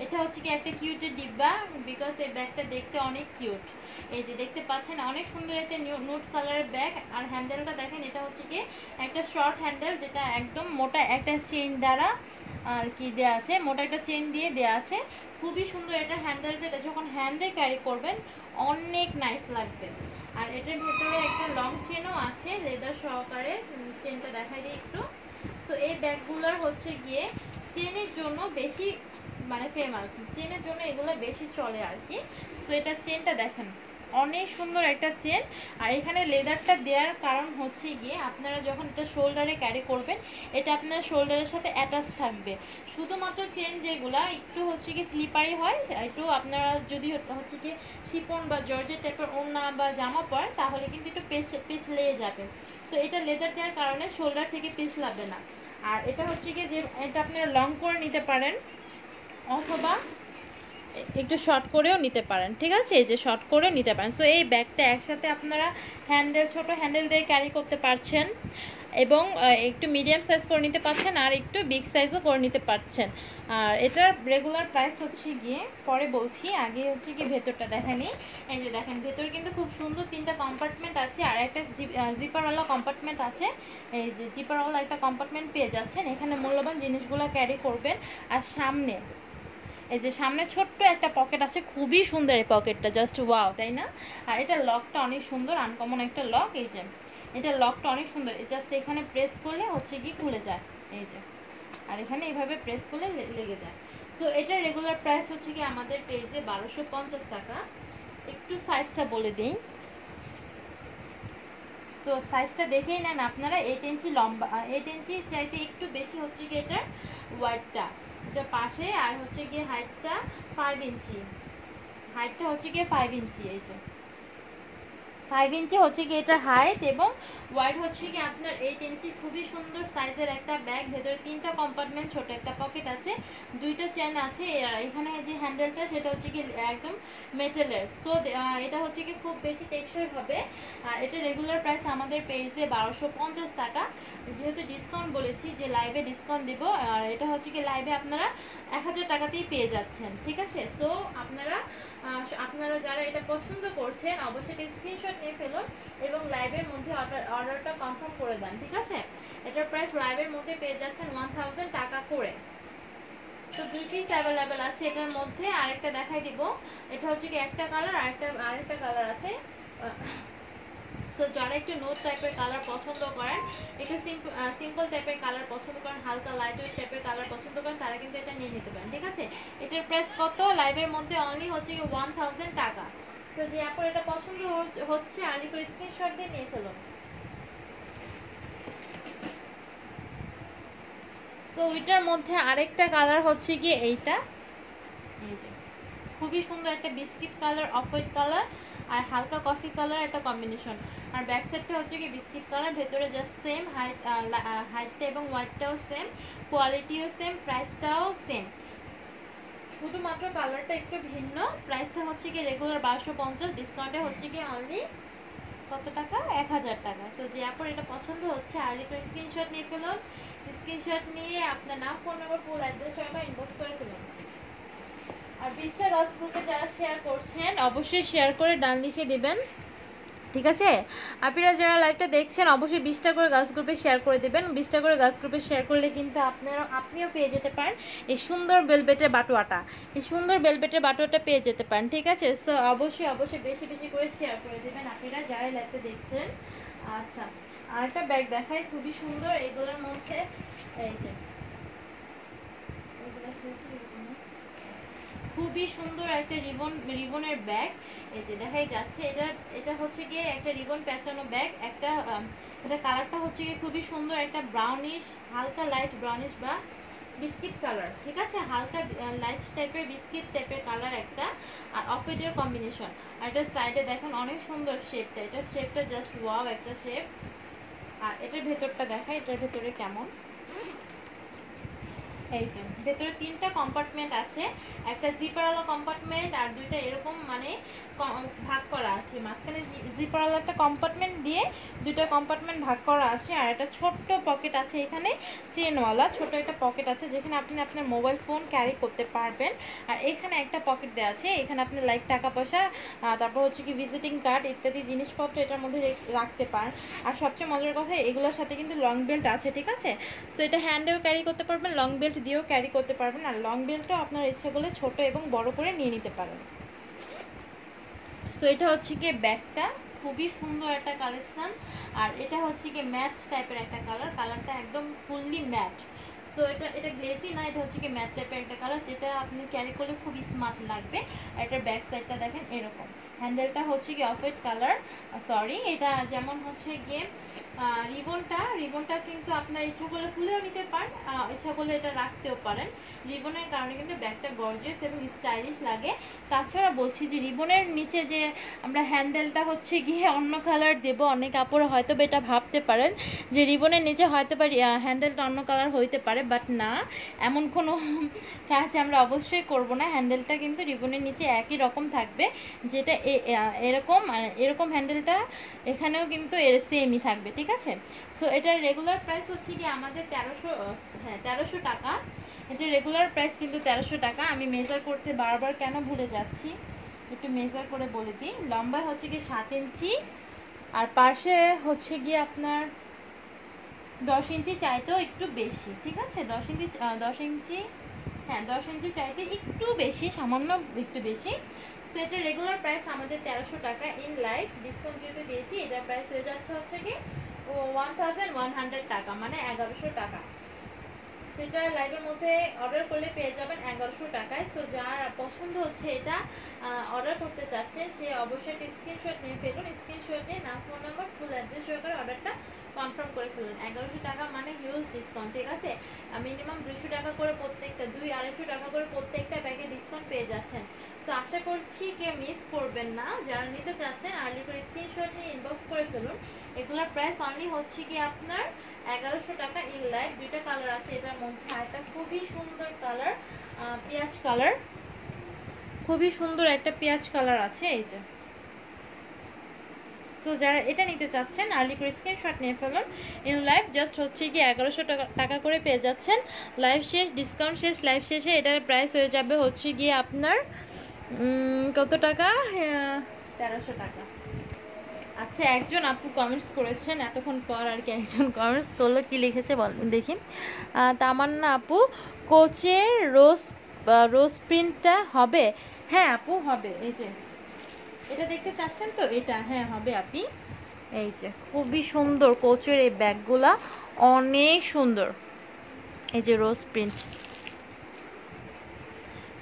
এটা হচ্ছে কি একটা কিউটের ডিব্বা বিকজ এই ব্যাগটা দেখতে অনেক কিউট এই যে দেখতে পাচ্ছেন, অনেক সুন্দর একটা নুট কালারের ব্যাগ আর হ্যান্ডেলটা দেখেন, এটা হচ্ছে কি একটা শর্ট হ্যান্ডেল যেটা একদম মোটা, একটা চেন দ্বারা আর কি দেওয়া আছে? মোটা একটা চেন দিয়ে দেওয়া আছে। খুবই সুন্দর এটা হ্যান্ডেলটা যখন হ্যান্ডে ক্যারি করবেন, অনেক নাইস লাগবে। আর এটার ভেতরে একটা লং চেনও আছে লেদার সহকারে। চেনটা দেখাই দিই একটু। তো এই ব্যাগগুলোর হচ্ছে গিয়ে চেনের জন্য বেশি মানে ফেমাস চেনের জন্য এগুলো বেশি চলে আর কি। তো এটা চেনটা দেখেন। অনেক সুন্দর একটা চেন আর এখানে লেদারটা দেওয়ার কারণ হচ্ছে গিয়ে আপনারা যখন এটা শোল্ডারে ক্যারি করবেন, এটা আপনার শোল্ডারের সাথে অ্যাটাচ থাকবে। শুধুমাত্র চেন যেগুলা, একটু হচ্ছে কি স্লিপারি হয়, একটু আপনারা যদি হচ্ছে কি শিপন বা জর্জের টাইপের ওড়না বা জামা পরেন, তাহলে কিন্তু একটু পেছ পিছলেয়ে যাবে। তো এটা লেদার দেওয়ার কারণে শোল্ডার থেকে পিছলাবে না। আর এটা হচ্ছে কি যে, এটা আপনারা লং করে নিতে পারেন, অথবা একটু শর্ট করেও নিতে পারেন, ঠিক আছে? এই যে শর্ট করেও নিতে পারেন। সো এই ব্যাগটা একসাথে আপনারা হ্যান্ডেল ছোট হ্যান্ডেল দিয়ে ক্যারি করতে পারছেন এবং একটু মিডিয়াম সাইজ করে নিতে পারছেন আর একটু বিগ সাইজও করে নিতে পারছেন। আর এটার রেগুলার প্রাইস হচ্ছে গিয়ে, পরে বলছি, আগে হচ্ছে কি ভেতরটা দেখেনি। এই যে দেখেন, ভেতর কিন্তু খুব সুন্দর তিনটা কম্পার্টমেন্ট আছে আর একটা জিপারওয়ালা কম্পার্টমেন্ট আছে। এই যে জিপারওয়ালা একটা কম্পার্টমেন্ট পেয়ে যাচ্ছেন। এখানে মূল্যবান জিনিসগুলো ক্যারি করবেন। আর সামনে এই যে সামনে ছোট্ট একটা পকেট আছে, খুবই সুন্দর এই পকেটটা জাস্ট ওয়াও তাই না? আর এটা লকটা অনেক সুন্দর আনকমন একটা লক এই যে। এটা লকটা অনেক সুন্দর জাস্ট এখানে প্রেস করলে হচ্ছে কি খুলে যায়, এই যে। আর এখানে এইভাবে প্রেস করলে লেগে যায়। সো এটার রেগুলার প্রাইস হচ্ছে কি আমাদের পেজে বারোশো পঞ্চাশ টাকা। একটু সাইজটা বলে দিই। তো সাইজটা দেখেই নেন আপনারা এইট ইঞ্চি লম্বা এইট ইঞ্চি চাইতে একটু বেশি হচ্ছে কি এটার ওয়াইডটা এটা পাশে আর হচ্ছে গিয়ে হাইটটা ফাইভ ইঞ্চি হাইটটা হচ্ছে গিয়ে ফাইভ ইঞ্চি এই যে। ফাইভ ইঞ্চি হচ্ছে কি এটা হাইট এবং ওয়াইড হচ্ছে কি আপনার এইট ইঞ্চি। খুবই সুন্দর সাইজের একটা ব্যাগ ভেতরে তিনটা কম্পার্টমেন্ট ছোট একটা পকেট আছে। দুইটা চেন আছে। এখানে যে হ্যান্ডেলটা সেটা হচ্ছে কি একদম মেটেলের তো এটা হচ্ছে কি খুব বেশি টেকসই হবে। আর এটা রেগুলার প্রাইস আমাদের পেজে বারোশো পঞ্চাশ টাকা। যেহেতু ডিসকাউন্ট বলেছি যে লাইভে ডিসকাউন্ট দিব, আর এটা হচ্ছে কি লাইভে আপনারা এক হাজার টাকাতেই পেয়ে যাচ্ছেন। ঠিক আছে? তো আপনারা আপনারা যারা এটা পছন্দ করছেন, অবশ্যই এটা স্ক্রিনশট নিয়ে ফেলুন এবং লাইভের মধ্যে অর্ডার অর্ডারটা কনফার্ম করে দেন, ঠিক আছে? এটার প্রাইস লাইভের মধ্যে পেয়ে যাচ্ছেন ওয়ান টাকা করে। তো দুই পিস অ্যাভেলেবেল আছে এটার মধ্যে। আরেকটা দেখাই দিব। এটা হচ্ছে কি একটা কালার আরেকটা আরেকটা কালার আছে। সো যারা একটু নোট টাইপের কালার পছন্দ করেন একটু সিম্পল টাইপের কালার পছন্দ করেন, হালকা লাইট ওয়েট টাইপের কালার পছন্দ করেন, তারা কিন্তু এটা নিয়ে নিতে পারেন, ঠিক আছে? এটার প্রাইস কত? লাইভের মধ্যে অনলি হচ্ছে ওয়ান থাউজেন্ড টাকা। তো যে আপনার এটা পছন্দ হচ্ছে আর্লি করে স্ক্রিনশট দিয়ে নিয়ে ফেলুন। তো ওইটার মধ্যে আরেকটা কালার হচ্ছে গিয়ে এইটা। খুবই সুন্দর একটা biscuit colour off white colour আর হালকা কফি কালার একটা কম্বিনেশন আর ব্যাক সাইডটা হচ্ছে কি বিস্কিট কালার ভেতরে জাস্ট সেম হাইট হাইটটা এবং হোয়াইটটাও সেম কোয়ালিটিও সেম প্রাইসটাও সেম শুধুমাত্র কালারটা একটু ভিন্ন প্রাইসটা হচ্ছে কি রেগুলার বারোশো পঞ্চাশ ডিসকাউন্টে হচ্ছে কি অনলি কত টাকা? এক হাজার টাকা। সো যে আপনার এটা পছন্দ হচ্ছে, আর একটু স্ক্রিনশট নিয়ে ফেলুন। স্ক্রিনশট নিয়ে আপনার নাম ফোন নাম্বার ফুল অ্যাড্রেস সঙ্গে ইনবক্স করে ফেলুন। আর বিশটা গাছ গ্রুপে যারা শেয়ার করছেন, অবশ্যই শেয়ার করে ডান লিখে দেবেন। ঠিক আছে? আপনারা যারা লাইভটা দেখছেন, অবশ্যই বিশটা করে গাছ গ্রুপে শেয়ার করে দেবেন। বিশটা করে গাছ গ্রুপে শেয়ার করলে কিন্তু আপনারা, আপনিও পেয়ে যেতে পারেন এই সুন্দর বেলবেটের বাটুয়াটা। এই সুন্দর বেলবেটের বাটুয়াটা পেয়ে যেতে পারেন, ঠিক আছে? তো অবশ্যই অবশ্যই বেশি বেশি করে শেয়ার করে দেবেন আপনারা যারা লাইভটা দেখছেন। আচ্ছা আরেকটা ব্যাগ দেখাই, খুবই সুন্দর, এগুলোর মধ্যে, এই যে খুবই সুন্দর একটা রিবন, রিবনের ব্যাগ। এই যে দেখাই যাচ্ছে এটা এটা হচ্ছে গিয়ে একটা রিবন পেঁচানো ব্যাগ। একটা এটা কালারটা হচ্ছে গিয়ে খুবই সুন্দর একটা ব্রাউনিশ হালকা লাইট ব্রাউনিশ বা বিস্কিট কালার, ঠিক আছে? হালকা লাইট টাইপের বিস্কিট টাইপের কালার একটা, আর অফেডের কম্বিনেশন আর এটার সাইডে দেখেন অনেক সুন্দর শেপটা এটার শেপটা জাস্ট ওয়াও একটা শেপ আর এটার ভেতরটা দেখাই, এটার ভেতরে কেমন? এই যে ভেতরে তিনটা কম্পার্টমেন্ট আছে একটা জিপারওয়ালা কম্পার্টমেন্ট আর দুইটা এরকম মানে ভাগ করা আছে। মাঝখানে জিপারওয়ালা একটা কম্পার্টমেন্ট দিয়ে দুইটা কম্পার্টমেন্ট ভাগ করা আছে আর একটা ছোট্ট পকেট আছে এখানে চেনওয়ালা ছোট একটা পকেট আছে যেখানে আপনি আপনার মোবাইল ফোন ক্যারি করতে পারবেন। আর এখানে একটা পকেট দেওয়া আছে। এখানে আপনি লাইক টাকা পয়সা তারপর হচ্ছে কি ভিজিটিং কার্ড ইত্যাদি জিনিসপত্র এটার মধ্যে রাখতে পারেন আর সবচেয়ে মজার কথা এগুলোর সাথে কিন্তু লং বেল্ট আছে, ঠিক আছে? সো এটা হ্যান্ডেও ক্যারি করতে পারবেন লং বেল্ট দিয়েও ক্যারি করতে পারবেন। আর লং বেল্টটাও আপনার ইচ্ছে করলে ছোট এবং বড় করে নিয়ে নিতে পারেন। সো এটা হচ্ছে গিয়ে ব্যাগটা। খুবই সুন্দর একটা কালেকশান আর এটা হচ্ছে গিয়ে ম্যাচ টাইপের একটা কালার কালারটা একদম ফুললি ম্যাট সো এটা এটা গ্লেসি না, এটা হচ্ছে কি ম্যাট টাইপের একটা কালার যেটা আপনি ক্যারি করলে খুবই স্মার্ট লাগবে। আর এটার ব্যাক সাইডটা দেখেন এরকম। হ্যান্ডেলটা হচ্ছে কি অফ হোয়াইট কালার সরি এটা যেমন হচ্ছে গিয়ে রিবনটা রিবনটা কিন্তু আপনার ইচ্ছা করলে খুলেও নিতে পারেন ইচ্ছা করলে এটা রাখতেও পারেন। রিবনের কারণে কিন্তু ব্যাগটা গর্জিয়াস এবং স্টাইলিশ লাগে। তাছাড়া বলছি যে রিবনের নিচে যে আমরা হ্যান্ডেলটা হচ্ছে গিয়ে অন্য কালার দেব, অনেক কাপড় হয়তো এটা ভাবতে পারেন যে রিবনের নিচে হয়তো বা হ্যান্ডেলটা অন্য কালার হইতে পারে বাট না, এমন কোনো কাজ আমরা অবশ্যই করব না। হ্যান্ডেলটা কিন্তু রিবনের নিচে একই রকম থাকবে, যেটা এরকম এরকম হ্যান্ডেলটা এখানেও কিন্তু এর সেমই থাকবে, ঠিক আছে? সো এটার রেগুলার প্রাইস হচ্ছে কি আমাদের তেরোশো হ্যাঁ তেরোশো টাকা। এটার রেগুলার প্রাইস কিন্তু তেরোশো টাকা। আমি মেজার করতে বারবার কেন ভুলে যাচ্ছি? একটু মেজার করে বলে দিই। লম্বা হচ্ছে কি সাত ইঞ্চি, আর পাশে হচ্ছে গিয়ে আপনার দশ ইঞ্চি চাইতেও একটু বেশি, ঠিক আছে? দশ ইঞ্চি দশ ইঞ্চি হ্যাঁ দশ ইঞ্চি চাইতে একটু বেশি, সামান্য একটু বেশি। সো এটা রেগুলার প্রাইস আমাদের তেরোশো টাকা ইন লাইফ ডিসকাউন্ট যেহেতু দিয়েছি, এটার প্রাইস হয়ে যাচ্ছে হচ্ছে কি ওয়ান থাউজেন্ড ওয়ান হান্ড্রেড টাকা মানে এগারোশো টাকা। সেটা লাইভের মধ্যে অর্ডার করলে পেয়ে যাবেন এগারোশো টাকায়। সো যার পছন্দ হচ্ছে এটা অর্ডার করতে চাচ্ছেন সে অবশ্যই একটা স্ক্রিনশট নিয়ে ফেলুন। স্ক্রিনশট নিয়ে নাম ফোন নাম্বার ফুল অ্যাড্রেস সহকারে অর্ডারটা কনফার্ম করে ফেলুন। এগারোশো টাকা মানে হিউজ ডিসকাউন্ট ঠিক আছে? মিনিমাম দুইশো টাকা করে প্রত্যেকটা, দুই আড়াইশো টাকা করে প্রত্যেকটা ব্যাগে ডিসকাউন্ট পেয়ে যাচ্ছেন। তো আশা করছি কে মিস করবেন না। যারা নিতে চাচ্ছেন আর্লি করে স্ক্রিনশট নিয়ে ইনবক্স করে ফেলুন। এগুলোর প্রাইস অনলি হচ্ছে কি আপনার এগারোশো টাকা ইন লাইফ দুইটা কালার আছে এটার মধ্যে। একটা খুবই সুন্দর কালার পেঁয়াজ কালার খুবই সুন্দর একটা পেঁয়াজ কালার আছে, এই যে। তো যারা এটা নিতে চাচ্ছেন আর্লি করে স্ক্রিনশট নিয়ে ফেলুন। ইন লাইভ জাস্ট হচ্ছে কি এগারোশো টাকা করে পেয়ে যাচ্ছেন। লাইভ শেষ ডিসকাউন্ট শেষ লাইভ শেষে এটার প্রাইস হয়ে যাবে হচ্ছে গিয়ে আপনার কত টাকা? হ্যাঁ, তেরোশো টাকা। আচ্ছা একজন আপু কমেন্টস করেছেন এতক্ষণ পর আর কি একজন কমেন্টস করল কি লিখেছে বল দেখি। তামান্না আপু কোচের রোজ রোজ প্রিন্টটা হবে? হ্যাঁ আপু হবে এই যে। এটা দেখতে চাচ্ছেন তো? এটা হ্যাঁ হবে আপনি। এই যে খুবই সুন্দর কোচের এই ব্যাগগুলা অনেক সুন্দর। এই যে রোজ প্রিন্ট।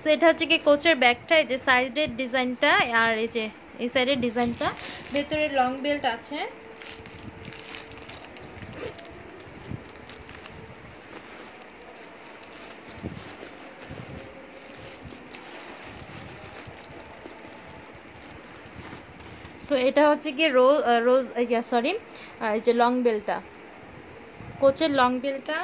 সো এটা হচ্ছে কি কোচের ব্যাগটা, এই যে সাইডের ডিজাইনটা আর এই যে এই সাইডের ডিজাইনটা ভেতরে লং বেল্ট আছে। তো এটা হচ্ছে গিয়ে রোজ রোজ সরি এই যে লং বেলটা কোচের লং বেলটা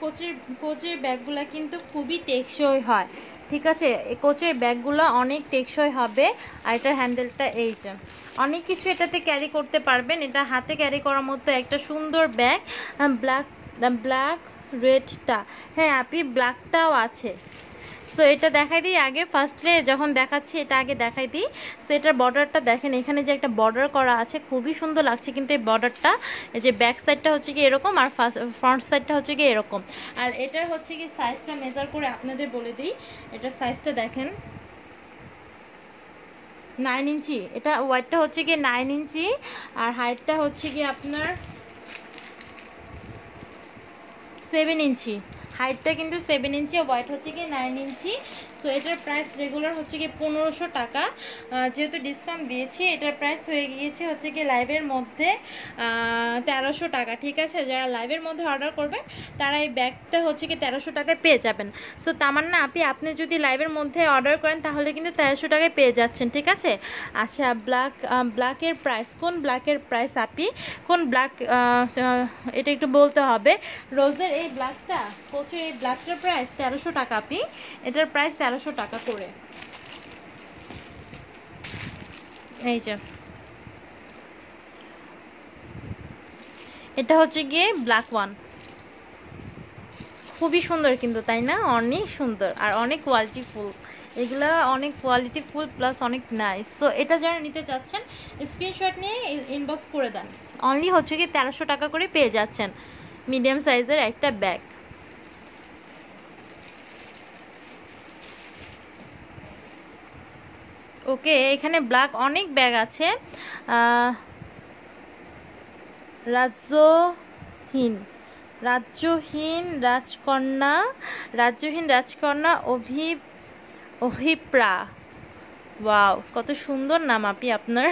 কোচের কোচের ব্যাগগুলো কিন্তু খুবই টেকসই হয়। ঠিক আছে? কোচের ব্যাগগুলো অনেক টেকসই হবে আর এটার হ্যান্ডেলটা এই যে। অনেক কিছু এটাতে ক্যারি করতে পারবেন। এটা হাতে ক্যারি করার মতো একটা সুন্দর ব্যাগ। Black black রেডটা। হ্যাঁ আপনি ব্ল্যাকটাও আছে। সো এটা দেখাই দিই আগে। ফার্স্টে যখন দেখাচ্ছি, এটা আগে দেখাই দিই। সো এটার বর্ডারটা দেখেন, এখানে যে একটা বর্ডার করা আছে, খুবই সুন্দর লাগছে। কিন্তু এই বর্ডারটা যে ব্যাক সাইডটা হচ্ছে কি এরকম আর ফ্রন্ট সাইডটা হচ্ছে কি এরকম। আর এটার হচ্ছে কি সাইজটা মেজার করে আপনাদের বলে দিই। এটার সাইজটা দেখেন। Nine inch. এটা ওয়াইটটা হচ্ছে কি নাইন ইঞ্চি। আর হাইটটা হচ্ছে কি আপনার সেভেন ইঞ্চি। হাইটটা কিন্তু সেভেন ইঞ্চি আর ওয়াইট হচ্ছে কি নাইন ইঞ্চি সো এটার প্রাইস রেগুলার হচ্ছে কি পনেরোশো টাকা। যেহেতু ডিসকাউন্ট দিয়েছি, এটার প্রাইস হয়ে গিয়েছে হচ্ছে কি লাইভের মধ্যে তেরোশো টাকা, ঠিক আছে? যারা লাইভের মধ্যে অর্ডার করবেন তারা এই ব্যাগটা হচ্ছে কি তেরোশো টাকায় পেয়ে যাবেন। সো তামান্না আপনি আপনি যদি লাইভের মধ্যে অর্ডার করেন, তাহলে কিন্তু তেরোশো টাকায় পেয়ে যাচ্ছেন, ঠিক আছে? আচ্ছা ব্ল্যাক ব্ল্যাকের প্রাইস কোন ব্ল্যাকের প্রাইস আপনি কোন ব্ল্যাক এটা একটু বলতে হবে। রোজের এই ব্ল্যাকটা কোচের এই ব্ল্যাকটার প্রাইস তেরোশো টাকা আপনি এটার প্রাইস তেরোশো টাকা করে। এই যে। এটা হচ্ছে গিয়ে ব্ল্যাক ওয়ান খুবই সুন্দর কিন্তু, তাই না? অনেক সুন্দর আর অনেক কোয়ালিটি ফুল। এগুলা অনেক কোয়ালিটি ফুল প্লাস অনেক নাইস সো এটা যারা নিতে চাচ্ছেন স্ক্রিনশট নিয়ে ইনবক্স করে দেন। অনলি হচ্ছে কি তেরোশো টাকা করে পেয়ে যাচ্ছেন। মিডিয়াম সাইজের একটা ব্যাগ ওকে এখানে ব্ল্যাক অনেক ব্যাগ আছে। রাজ্যহীন রাজ্যহীন রাজকন্যা রাজ্যহীন রাজকন্যা অভি অভিপ্রা। ওয়াও কত সুন্দর নাম আপনি, আপনার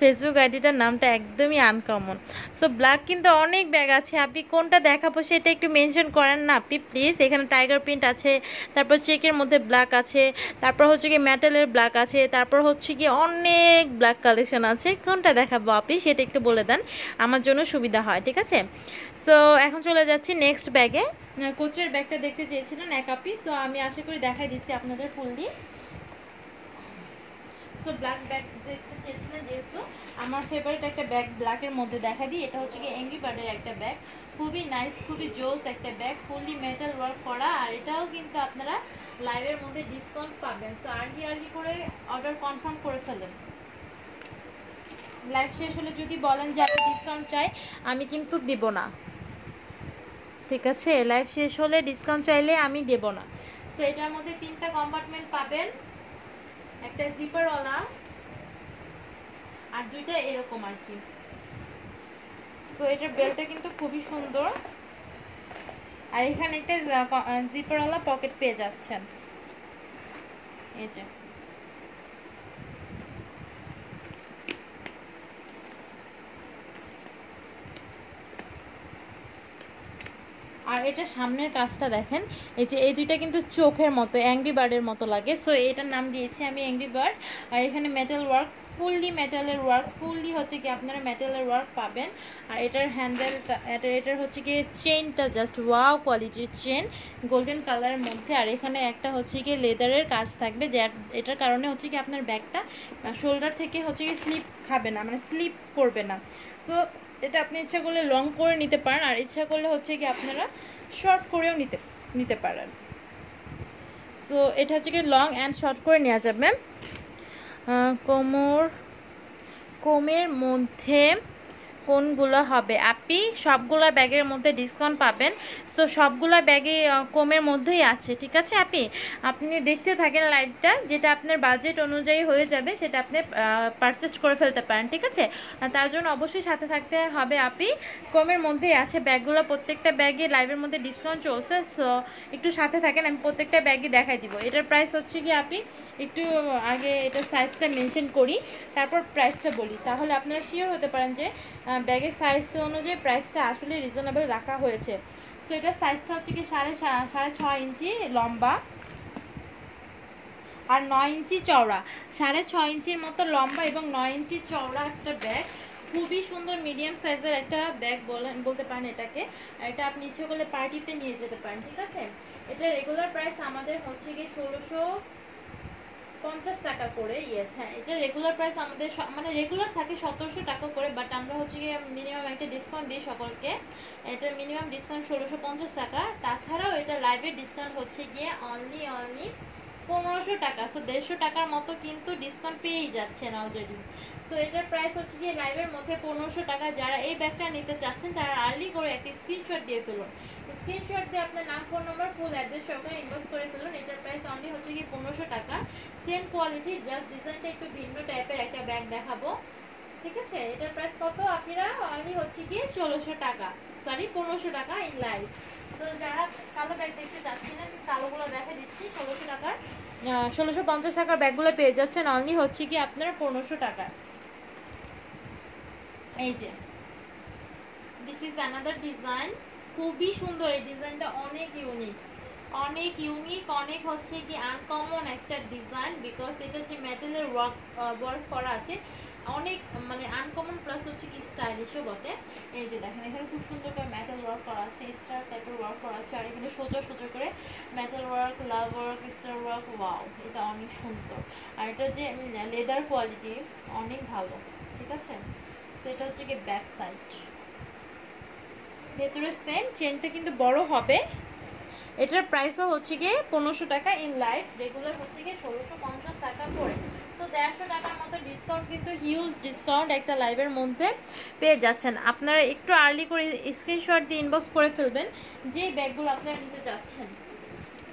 ফেসবুক আইডিটার নামটা একদমই আনকমন সো ব্ল্যাক কিন্তু অনেক ব্যাগ আছে, আপনি কোনটা দেখাবো সেটা একটু মেনশন করেন না, আপনি প্লিজ এখানে টাইগার প্রিন্ট আছে, তারপর চেকের মধ্যে ব্ল্যাক আছে, তারপর হচ্ছে কি মেটালের ব্ল্যাক আছে, তারপর হচ্ছে কি অনেক ব্ল্যাক কালেকশন আছে, কোনটা দেখাবো আপনি সেটা একটু বলে দেন, আমার জন্য সুবিধা হয়, ঠিক আছে? সো এখন চলে যাচ্ছি নেক্সট ব্যাগে কোচের ব্যাগটা দেখতে চেয়েছিলেন এক আপি সো আমি আশা করি দেখাই দিচ্ছি আপনাদের ফুললি তো ব্ল্যাক ব্যাগ দেখতে চেয়েছিলেন, যেহেতু আমার ফেভারিট একটা ব্যাগ ব্ল্যাকের মধ্যে দেখা দিই, এটা হচ্ছে কি এংরি বার্ডের একটা ব্যাগ খুবই নাইস খুবই জোস একটা ব্যাগ ফুললি মেটাল ওয়ার্ক করা, আর এটাও কিন্তু আপনারা লাইভের মধ্যে ডিসকাউন্ট পাবেন। সো আর্লি আর্লি করে অর্ডার কনফার্ম করে ফেলেন। লাইভ শেষ হলে যদি বলেন যে আমি ডিসকাউন্ট চাই, আমি কিন্তু দিব না। ঠিক আছে? লাইভ শেষ হলে ডিসকাউন্ট চাইলে আমি দেব না। সো এটার মধ্যে তিনটা কম্পার্টমেন্ট পাবেন। একটা জিপারওয়ালা আর দুইটা এরকম আর কি। তো এটার বেলটা কিন্তু খুবই সুন্দর। আর এখানে একটা জিপারওয়ালা পকেট পেয়ে যাচ্ছেন। এই যে। আর এটা সামনের কাজটা দেখেন, এই যে এই দুইটা কিন্তু চোখের মতো অ্যাংরি বার্ডের মতো লাগে। সো এটার নাম দিয়েছি আমি অ্যাংরি বার্ড আর এখানে মেটাল ওয়ার্ক ফুললি মেটালের ওয়ার্ক ফুললি হচ্ছে কি আপনারা মেটালের ওয়ার্ক পাবেন। আর এটার হ্যান্ডেলটা এটা, এটার হচ্ছে কি চেনটা জাস্ট ওয়াও কোয়ালিটির চেন গোল্ডেন কালারের মধ্যে। আর এখানে একটা হচ্ছে কি লেদারের কাজ থাকবে যার এটার কারণে হচ্ছে কি আপনার ব্যাগটা শোল্ডার থেকে হচ্ছে কি স্লিপ খাবে না মানে স্লিপ করবে না। সো এটা আপনি ইচ্ছা করলে লং করে নিতে পারেন, আর ইচ্ছা করলে হচ্ছে কি আপনারা শর্ট করেও নিতে নিতে পারেন। সো এটা হচ্ছে কি লং অ্যান্ড শর্ট করে নেওয়া যাবে। কোমর, কোমের মধ্যে কোনগুলো হবে? আপনি সবগুলো ব্যাগের মধ্যে ডিসকাউন্ট পাবেন। সো সবগুলো ব্যাগে কমের মধ্যেই আছে, ঠিক আছে আপনি? আপনি দেখতে থাকেন লাইভটা যেটা আপনার বাজেট অনুযায়ী হয়ে যাবে, সেটা আপনি পারচেস করে ফেলতে পারেন, ঠিক আছে? তার জন্য অবশ্যই সাথে থাকতে হবে আপনি। কমের মধ্যেই আছে ব্যাগগুলো, প্রত্যেকটা ব্যাগে লাইভের মধ্যে ডিসকাউন্ট চলছে সো একটু সাথে থাকেন, আমি প্রত্যেকটা ব্যাগই দেখাই দিব। এটার প্রাইস হচ্ছে কি আপনি, একটু আগে এটার সাইজটা মেনশন করি, তারপর প্রাইসটা বলি। তাহলে আপনারা শিওর হতে পারেন যে ব্যাগের সাইজ অনুযায়ী প্রাইসটা আসলে রিজনেবল রাখা হয়েছে। সো এটার সাইজটা হচ্ছে কি সাড়ে সাড়ে ছয় ইঞ্চি লম্বা আর নয় ইঞ্চি চওড়া। সাড়ে ছয় ইঞ্চির মতো লম্বা এবং নয় ইঞ্চি চওড়া একটা ব্যাগ খুবই সুন্দর মিডিয়াম সাইজের একটা ব্যাগ বলতে পারেন এটাকে। এটা আপনি ইচ্ছে করলে পার্টিতে নিয়ে যেতে পারেন, ঠিক আছে? এটা রেগুলার প্রাইস আমাদের হচ্ছে কি ষোলোশো পঞ্চাশ টাকা করে ইয়েস হ্যাঁ এটা রেগুলার প্রাইস আমাদের মানে রেগুলার থাকে সতেরোশো টাকা করে বাট আমরা হচ্ছে গিয়ে মিনিমাম একটা ডিসকাউন্ট দিই সকলকে। এটা মিনিমাম ডিসকাউন্ট ষোলোশো পঞ্চাশ টাকা। তাছাড়াও এটা লাইভের ডিসকাউন্ট হচ্ছে গিয়ে অনলি অনলি পনেরোশো টাকা। সো দেড়শো টাকার মতো কিন্তু ডিসকাউন্ট পেয়েই যাচ্ছেন অলরেডি তো এটার প্রাইস হচ্ছে গিয়ে লাইভের মধ্যে পনেরোশো টাকা। যারা এই ব্যাগটা নিতে চাচ্ছেন, তারা আর্লি করে একটি স্ক্রিনশট দিয়ে ফেলুন। স্ক্রিনশট দিয়ে আপনার নাম ফোন নাম্বার ফুল অ্যাড্রেস সহকারে ইনভয়েস করে ফেলুন। এটার প্রাইস অনলি হচ্ছে গিয়ে পনেরোশো টাকা। সেম কোয়ালিটি জাস্ট ডিজাইনটা একটু ভিন্ন টাইপের একটা ব্যাগ দেখাবো। ঠিক আছে? এটার প্রাইস কত? আপনারা অনলি হচ্ছে গিয়ে ষোলোশো টাকা। সরি পনেরোশো টাকা ইন লাইভ তো যারা কালো ব্যাগ দেখতে চাচ্ছেন, আমি কালোগুলো দেখা দিচ্ছি। ষোলোশো টাকার ষোলোশো পঞ্চাশ টাকার ব্যাগগুলো পেয়ে যাচ্ছেন। অনলি হচ্ছে কি আপনার পনেরোশো টাকা। এই যে দিস ইজ অ্যানাদার ডিজাইন খুবই সুন্দর, এই ডিজাইনটা অনেক ইউনিক অনেক ইউনিক অনেক হচ্ছে কি আনকমন একটা ডিজাইন বিকজ এটা যে মেটালের ওয়ার্ক ওয়ার্ক করা আছে, অনেক মানে আনকমন প্লাস হচ্ছে কি স্টাইলিশও বটে। এই যে দেখেন, এখানে খুব সুন্দর করে মেটাল ওয়ার্ক করা আছে স্টার টাইপের ওয়ার্ক করা আছে, আর এখানে সোজা সোজা করে metal work love work star work wow এটা অনেক সুন্দর। আর এটা যে লেদার কোয়ালিটি অনেক ভালো, ঠিক আছে? তো এটা হচ্ছে কি ব্যাক সাইড ভেতরে সেম চেনটা কিন্তু বড় হবে। এটার প্রাইসও হচ্ছে গিয়ে পনেরোশো টাকা ইন লাইফ রেগুলার হচ্ছে গিয়ে ষোলোশো পঞ্চাশ টাকা করে। তো দেড়শো টাকার মতো ডিসকাউন্ট কিন্তু হিউজ ডিসকাউন্ট একটা লাইভের মধ্যে পেয়ে যাচ্ছেন। আপনারা একটু আর্লি করে স্ক্রিনশট দিয়ে ইনবক্স করে ফেলবেন যে ব্যাগগুলো আপনারা নিতে যাচ্ছেন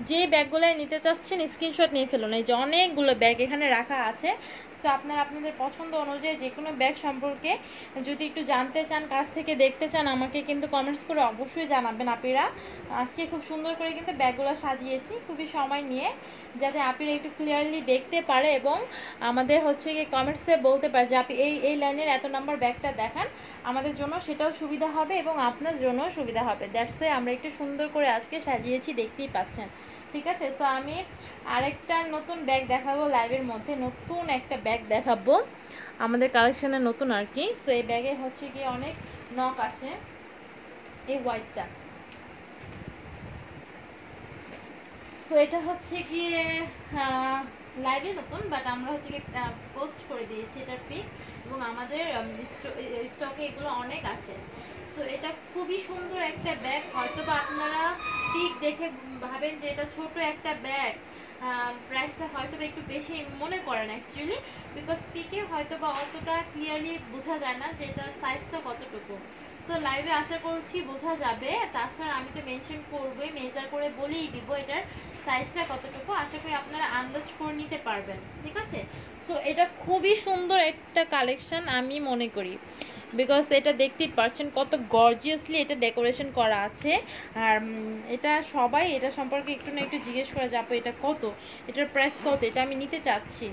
যে ব্যাগগুলো নিতে চাচ্ছেন স্ক্রিনশট নিয়ে ফেলুন। এই যে অনেকগুলো ব্যাগ এখানে রাখা আছে। সো আপনারা, আপনাদের পছন্দ অনুযায়ী যে কোনো ব্যাগ সম্পর্কে যদি একটু জানতে চান, কাছ থেকে দেখতে চান, আমাকে কিন্তু কমেন্টস করে অবশ্যই জানাবেন আপিরা। আজকে খুব সুন্দর করে কিন্তু ব্যাগগুলো সাজিয়েছি, খুবই সময় নিয়ে, যাতে আপিরা একটু ক্লিয়ারলি দেখতে পারে এবং আমাদের হচ্ছে গিয়ে কমেন্টসে বলতে পারে যে আপনি এই এই লাইনের এত নাম্বার ব্যাগটা দেখান, আমাদের জন্য সেটাও সুবিধা হবে এবং আপনার জন্য সুবিধা হবে। দ্যাটস আমরা একটু সুন্দর করে আজকে সাজিয়েছি, দেখতেই পাচ্ছেন। ঠিক আছে? সো আমি আরেকটা নতুন ব্যাগ দেখাবো লাইভের মধ্যে। নতুন একটা ব্যাগ দেখাবো। আমাদের কালেকশনে নতুন আর কি। সো এই ব্যাগে হচ্ছে কি অনেক নক আসে। এই হোয়াইটটা সো এটা হচ্ছে গিয়ে লাইভে নতুন বাট আমরা হচ্ছে কি পোস্ট করে দিয়েছি এটার পিক এবং আমাদের স্টকে এগুলো অনেক আছে। তো এটা খুবই সুন্দর একটা ব্যাগ হয়তো বা আপনারা পিক দেখে ভাবেন যে এটা ছোট একটা ব্যাগ প্রাইসটা হয়তো একটু বেশি মনে করেন অ্যাকচুয়ালি বিকজ পিকে হয়তো বা অতটা ক্লিয়ারলি বোঝা যায় না যে এটা সাইজটা কতটুকু। সো লাইভে আশা করছি বোঝা যাবে। তাছাড়া আমি তো মেনশন করবোই মেজার করে বলেই দিব এটার সাইজটা কতটুকু। আশা করি আপনারা আন্দাজ করে নিতে পারবেন, ঠিক আছে? তো এটা খুবই সুন্দর একটা কালেকশন আমি মনে করি। বিকজ এটা দেখতেই পারছেন কত গর্জিয়াসলি এটা ডেকোরেশন করা আছে। আর এটা সবাই, এটা সম্পর্কে একটু না একটু জিজ্ঞেস করা যাব এটা কত? এটার প্রাইস কত? এটা আমি নিতে চাচ্ছি।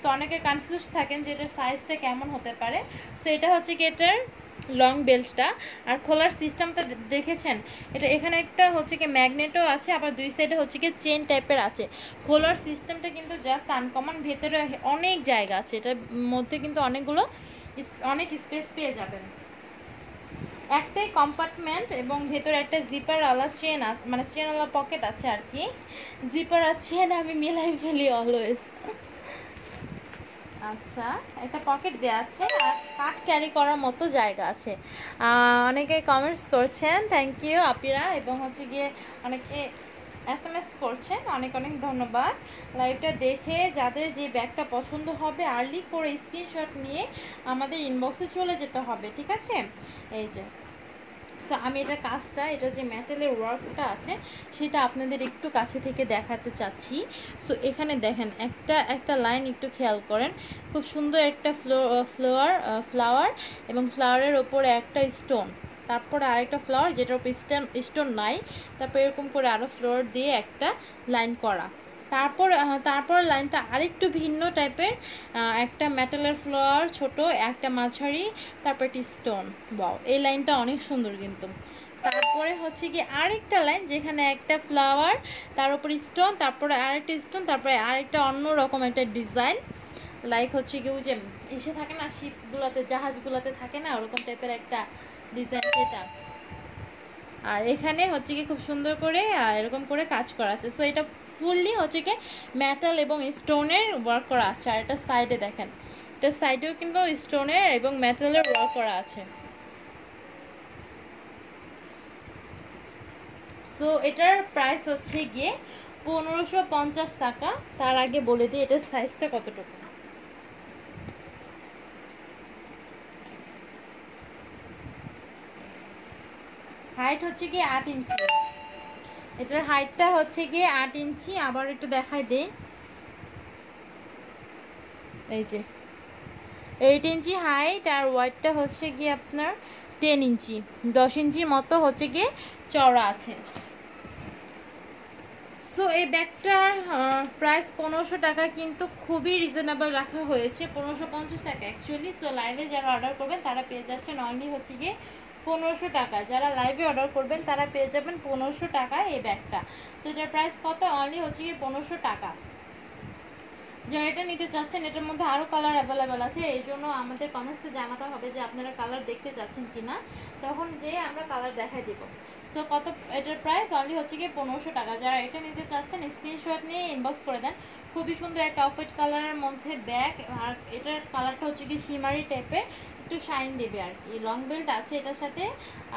সো অনেকে কনফিউজ থাকেন যে এটার সাইজটা কেমন হতে পারে। সো এটা হচ্ছে কি এটার লং বেল্টটা আর খোলার সিস্টেমটা দেখেছেন? এটা এখানে একটা হচ্ছে কি ম্যাগনেটও আছে, আবার দুই সাইডে হচ্ছে কি চেন টাইপের আছে। খোলার সিস্টেমটা কিন্তু জাস্ট আনকমন ভেতরে অনেক জায়গা আছে। এটার মধ্যে কিন্তু অনেকগুলো অনেক স্পেস পেয়ে যাবেন। একটাই কম্পার্টমেন্ট এবং ভেতরে একটা জিপার আলা চেন মানে চেন আলা পকেট আছে আর কি। জিপার আর চেন আমি মিলাই ফেলি অলওয়েজ আচ্ছা একটা পকেট দেওয়া আছে আর কাঠ ক্যারি করার মতো জায়গা আছে। অনেকে কমেন্টস করছেন থ্যাংক ইউ আপিরা, এবং হচ্ছে গিয়ে অনেকে এস এম এস করছেন, অনেক অনেক ধন্যবাদ। লাইভটা দেখে যাদের যে ব্যাগটা পছন্দ হবে আর্লি করে স্ক্রিনশট নিয়ে আমাদের ইনবক্সে চলে যেতে হবে, ঠিক আছে? এই যে। তো আমি এটা কাজটা, এটা যে মেটালের ওয়ার্কটা আছে, সেটা আপনাদের একটু কাছে থেকে দেখাতে চাচ্ছি। তো এখানে দেখেন, একটা একটা লাইন একটু খেয়াল করেন। খুব সুন্দর একটা ফ্লো ফ্লোয়ার ফ্লাওয়ার এবং ফ্লাওয়ারের ওপরে একটা স্টোন তারপরে আরেকটা ফ্লাওয়ার যেটার উপর স্টোন স্টোন নাই। তারপর এরকম করে আরও ফ্লোয়ার দিয়ে একটা লাইন করা। তারপর তারপর লাইনটা আরেকটু ভিন্ন টাইপের একটা মেটালের ফ্লোয়ার ছোট, একটা মাঝারি, তারপর একটি স্টোন বাও এই লাইনটা অনেক সুন্দর কিন্তু। তারপরে হচ্ছে কি আরেকটা লাইন যেখানে একটা ফ্লাওয়ার তার উপর স্টোন তারপরে আরেকটা স্টোন তারপরে আরেকটা অন্য রকম একটা ডিজাইন লাইক হচ্ছে কি যে এসে থাকে না শিপগুলোতে জাহাজগুলোতে থাকে না, ওরকম টাইপের একটা ডিজাইন সেটা আর এখানে হচ্ছে কি খুব সুন্দর করে এরকম করে কাজ করা আছে। সো এটা ফুললি হচ্ছে কি মেটাল এবং স্টোনের ওয়ার্ক করা আছে। আর এটা সাইডে দেখেন। এটা সাইডেও কিন্তু স্টোনের এবং মেটালের ওয়ার্ক করা আছে। সো এটার প্রাইস হচ্ছে গিয়ে পনেরোশো পঞ্চাশ টাকা। তার আগে বলে দিই, এটার সাইজটা কতটুকু? হাইট হচ্ছে কি আট ইঞ্চি এটার হাইটটা হচ্ছে গিয়ে আট ইঞ্চি। আবার একটু দেখাই দে এই যে এইট ইঞ্চি হাইট আর ওয়াইটটা হচ্ছে গিয়ে আপনার টেন ইঞ্চি। দশ ইঞ্চির মতো হচ্ছে গিয়ে চওড়া আছে। সো এই ব্যাগটার প্রাইস পনেরোশো টাকা কিন্তু খুবই রিজনেবল রাখা হয়েছে। পনেরোশো পঞ্চাশ টাকা অ্যাকচুয়ালি সো লাইভে যারা অর্ডার করবেন, তারা পেয়ে যাচ্ছেন অনলি হচ্ছে গিয়ে পনেরোশো টাকা। যারা লাইভে অর্ডার করবেন, তারা পেয়ে যাবেন পনেরোশো টাকা এই ব্যাগটা সো এটার প্রাইস কত? অনলি হচ্ছে গিয়ে পনেরোশো টাকা। যারা এটা নিতে চাচ্ছেন, এটার মধ্যে আরও কালার অ্যাভেলেবেল আছে। এই জন্য আমাদের কমেন্টসে জানাতে হবে যে আপনারা কালার দেখতে চাচ্ছেন কি না তখন যে আমরা কালার দেখাই দিব। সো কত? এটার প্রাইস অনলি হচ্ছে গিয়ে পনেরোশো টাকা। যারা এটা নিতে চাচ্ছেন স্ক্রিনশট নিয়ে ইনবক্স করে দেন। খুবই সুন্দর একটা অফেট কালারের মধ্যে ব্যাগ আর এটার কালারটা হচ্ছে কি শিমারি টাইপের একটু শাইন দেবে আর কি। লং বেল্ট আছে এটার সাথে।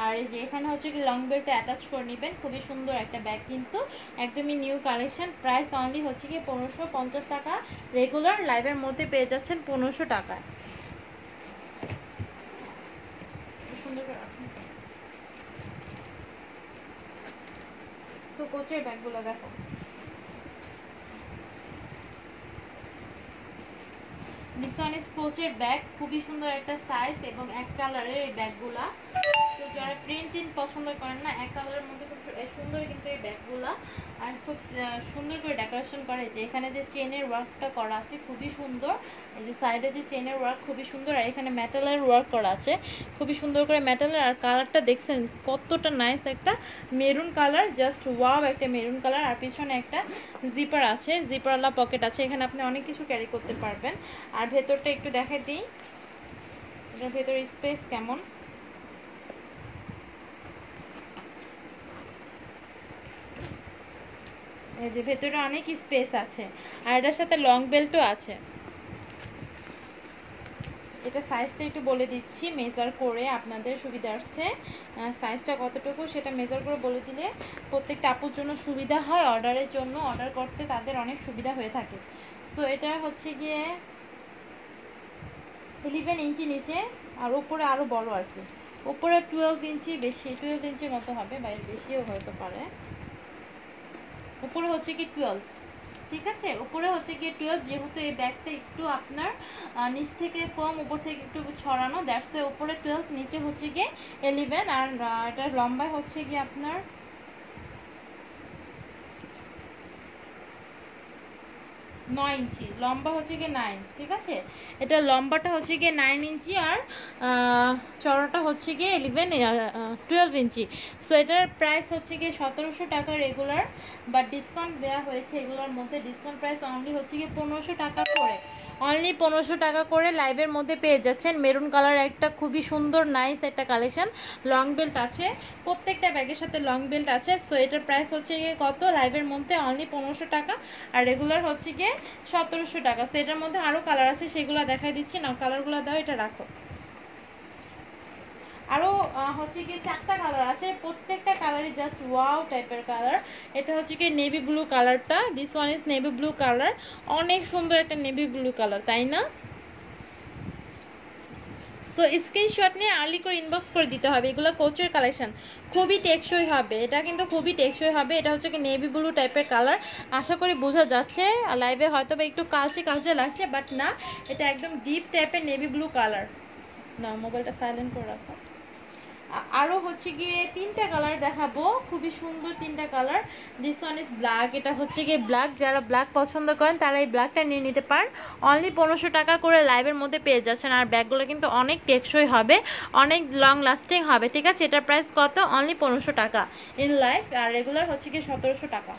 আর এই যে এখানে হচ্ছে কি লং বেল্টে অ্যাটাচ করে নেবেন। খুবই সুন্দর একটা ব্যাগ কিন্তু। একদমই নিউ কালেকশন প্রাইস অনলি হচ্ছে কি পনেরোশো পঞ্চাশ টাকা। রেগুলার লাইভের মধ্যে পেয়ে যাচ্ছেন পনেরোশো টাকায় সুন্দর করে রাখুন। সো স্কোচ এর নিসান ব্যাগ খুবই সুন্দর একটা সাইজ এবং এক কালারের এই ব্যাগগুলা তো যারা প্রিন্টিং পছন্দ করেন না, এক কালারের মধ্যে খুব সুন্দর কিন্তু এই ব্যাগগুলা আর খুব সুন্দর করে ডেকোরেশন করা হয়েছে এখানে যে চেনের ওয়ার্কটা করা আছে খুবই সুন্দর। এই যে সাইডে যে চেনের ওয়ার্ক খুবই সুন্দর আর এখানে মেটালের ওয়ার্ক করা আছে। খুবই সুন্দর করে মেটালের আর কালারটা দেখছেন, কতটা নাইস একটা মেরুন কালার জাস্ট ওয়াও একটা মেরুন কালার আর পিছনে একটা জিপার আছে জিপারওয়ালা পকেট আছে। এখানে আপনি অনেক কিছু ক্যারি করতে পারবেন। আর ভেতরটা একটু দেখাই দিই। ভেতর স্পেস কেমন? এই যে ভেতরে অনেক স্পেস আছে। আর এটার সাথে লং বেল্টও আছে। এটা সাইজটা একটু বলে দিচ্ছি মেজার করে আপনাদের সুবিধার্থে। সাইজটা কতটুকু সেটা মেজার করে বলে দিলে প্রত্যেকটা আপুর জন্য সুবিধা হয় অর্ডারের জন্য। অর্ডার করতে তাদের অনেক সুবিধা হয়ে থাকে। সো এটা হচ্ছে গিয়ে ইলেভেন ইঞ্চি নিচে আর ওপরে আরও বড় আর কি। উপরে টুয়েলভ ইঞ্চি, বেশি টুয়েলভ ইঞ্চির মতো হবে বাইরে বেশিও হতে পারে। উপরে হচ্ছে কি টুয়েলভ ঠিক আছে? উপরে হচ্ছে গিয়ে টুয়েলভ যেহেতু এই ব্যাগটা একটু আপনার নিচ থেকে কম, উপর থেকে একটু ছড়ানো দ্যাটস উপরে টুয়েলভ নিচে হচ্ছে গিয়ে এলিভেন আর এটার লম্বায় হচ্ছে গিয়ে আপনার নয় ইঞ্চি, লম্বা হচ্ছে গিয়ে নাইন ঠিক আছে? এটা লম্বাটা হচ্ছে গিয়ে নাইন ইঞ্চি আর চড়াটা হচ্ছে গিয়ে ইলেভেন টুয়েলভ ইঞ্চি। সো এটার প্রাইস হচ্ছে গিয়ে সতেরোশো টাকা রেগুলার বা ডিসকাউন্ট দেওয়া হয়েছে এগুলোর মধ্যে। ডিসকাউন্ট প্রাইস অনলি হচ্ছে গিয়ে পনেরোশো টাকা করে। অনলি পনেরোশো টাকা করে লাইভের মধ্যে পেয়ে যাচ্ছেন। মেরুন কালার একটা খুবই সুন্দর নাইস একটা কালেকশন লং বেল্ট আছে। প্রত্যেকটা ব্যাগের সাথে লং বেল্ট আছে। সো এটার প্রাইস হচ্ছে গিয়ে কত? লাইভের মধ্যে অনলি পনেরোশো টাকা। আর রেগুলার হচ্ছে গিয়ে সতেরোশো টাকা। সো এটার মধ্যে আরও কালার আছে, সেগুলো দেখাই দিচ্ছি। না কালারগুলো দাও, এটা রাখো। আরও হচ্ছে কি চারটা কালার আছে। প্রত্যেকটা কালারই জাস্ট ওয়াও টাইপের কালার এটা হচ্ছে কি নেভি ব্লু কালারটা this one is navy blue colour অনেক সুন্দর একটা নেভি ব্লু কালার তাই না? সো স্ক্রিনশট নিয়ে আর্লি করে ইনবক্স করে দিতে হবে। এগুলো কোচের কালেকশন খুবই টেকসই হবে। এটা কিন্তু খুবই টেকসই হবে। এটা হচ্ছে কি নেভি ব্লু টাইপের কালার আশা করি বোঝা যাচ্ছে। লাইভে হয়তো বা একটু কালচে কালচে লাগছে বাট না। এটা একদম ডিপ টাইপের নেভি ব্লু কালার না মোবাইলটা সাইলেন্ট করে রাখো। আরও হচ্ছে গিয়ে তিনটা কালার দেখাবো। খুবই সুন্দর তিনটা colour this one is black এটা হচ্ছে গিয়ে ব্ল্যাক যারা ব্ল্যাক পছন্দ করেন, তারা এই ব্ল্যাকটা নিয়ে নিতে পারেন অনলি পনেরোশো টাকা করে লাইভের মধ্যে পেয়ে যাচ্ছেন। আর ব্যাগগুলো কিন্তু অনেক টেকসই হবে। অনেক লং লাস্টিং হবে, ঠিক আছে? এটার প্রাইস কত? অনলি পনেরোশো টাকা ইন লাইফ আর রেগুলার হচ্ছে গিয়ে সতেরোশো টাকা।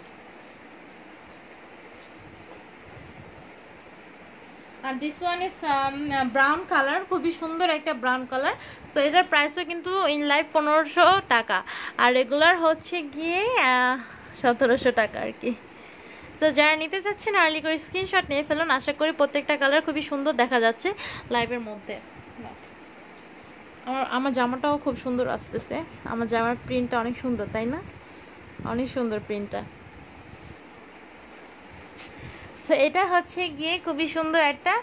আর this one is brown colour খুবই সুন্দর একটা ব্রাউন কালার সো এটার প্রাইসও কিন্তু ইন লাইফ পনেরোশো টাকা। আর রেগুলার হচ্ছে গিয়ে সতেরোশো টাকা আর কি। তো যারা নিতে চাচ্ছেন আর্লি করে স্ক্রিনশট নিয়ে ফেলুন। আশা করি প্রত্যেকটা কালার খুবই সুন্দর দেখা যাচ্ছে লাইভের মধ্যে। আমার আমার জামাটাও খুব সুন্দর আসতেছে। আমার জামার প্রিন্টটা অনেক সুন্দর, তাই না? অনেক সুন্দর প্রিন্টটা সো এটা হচ্ছে গিয়ে খুবই সুন্দর একটা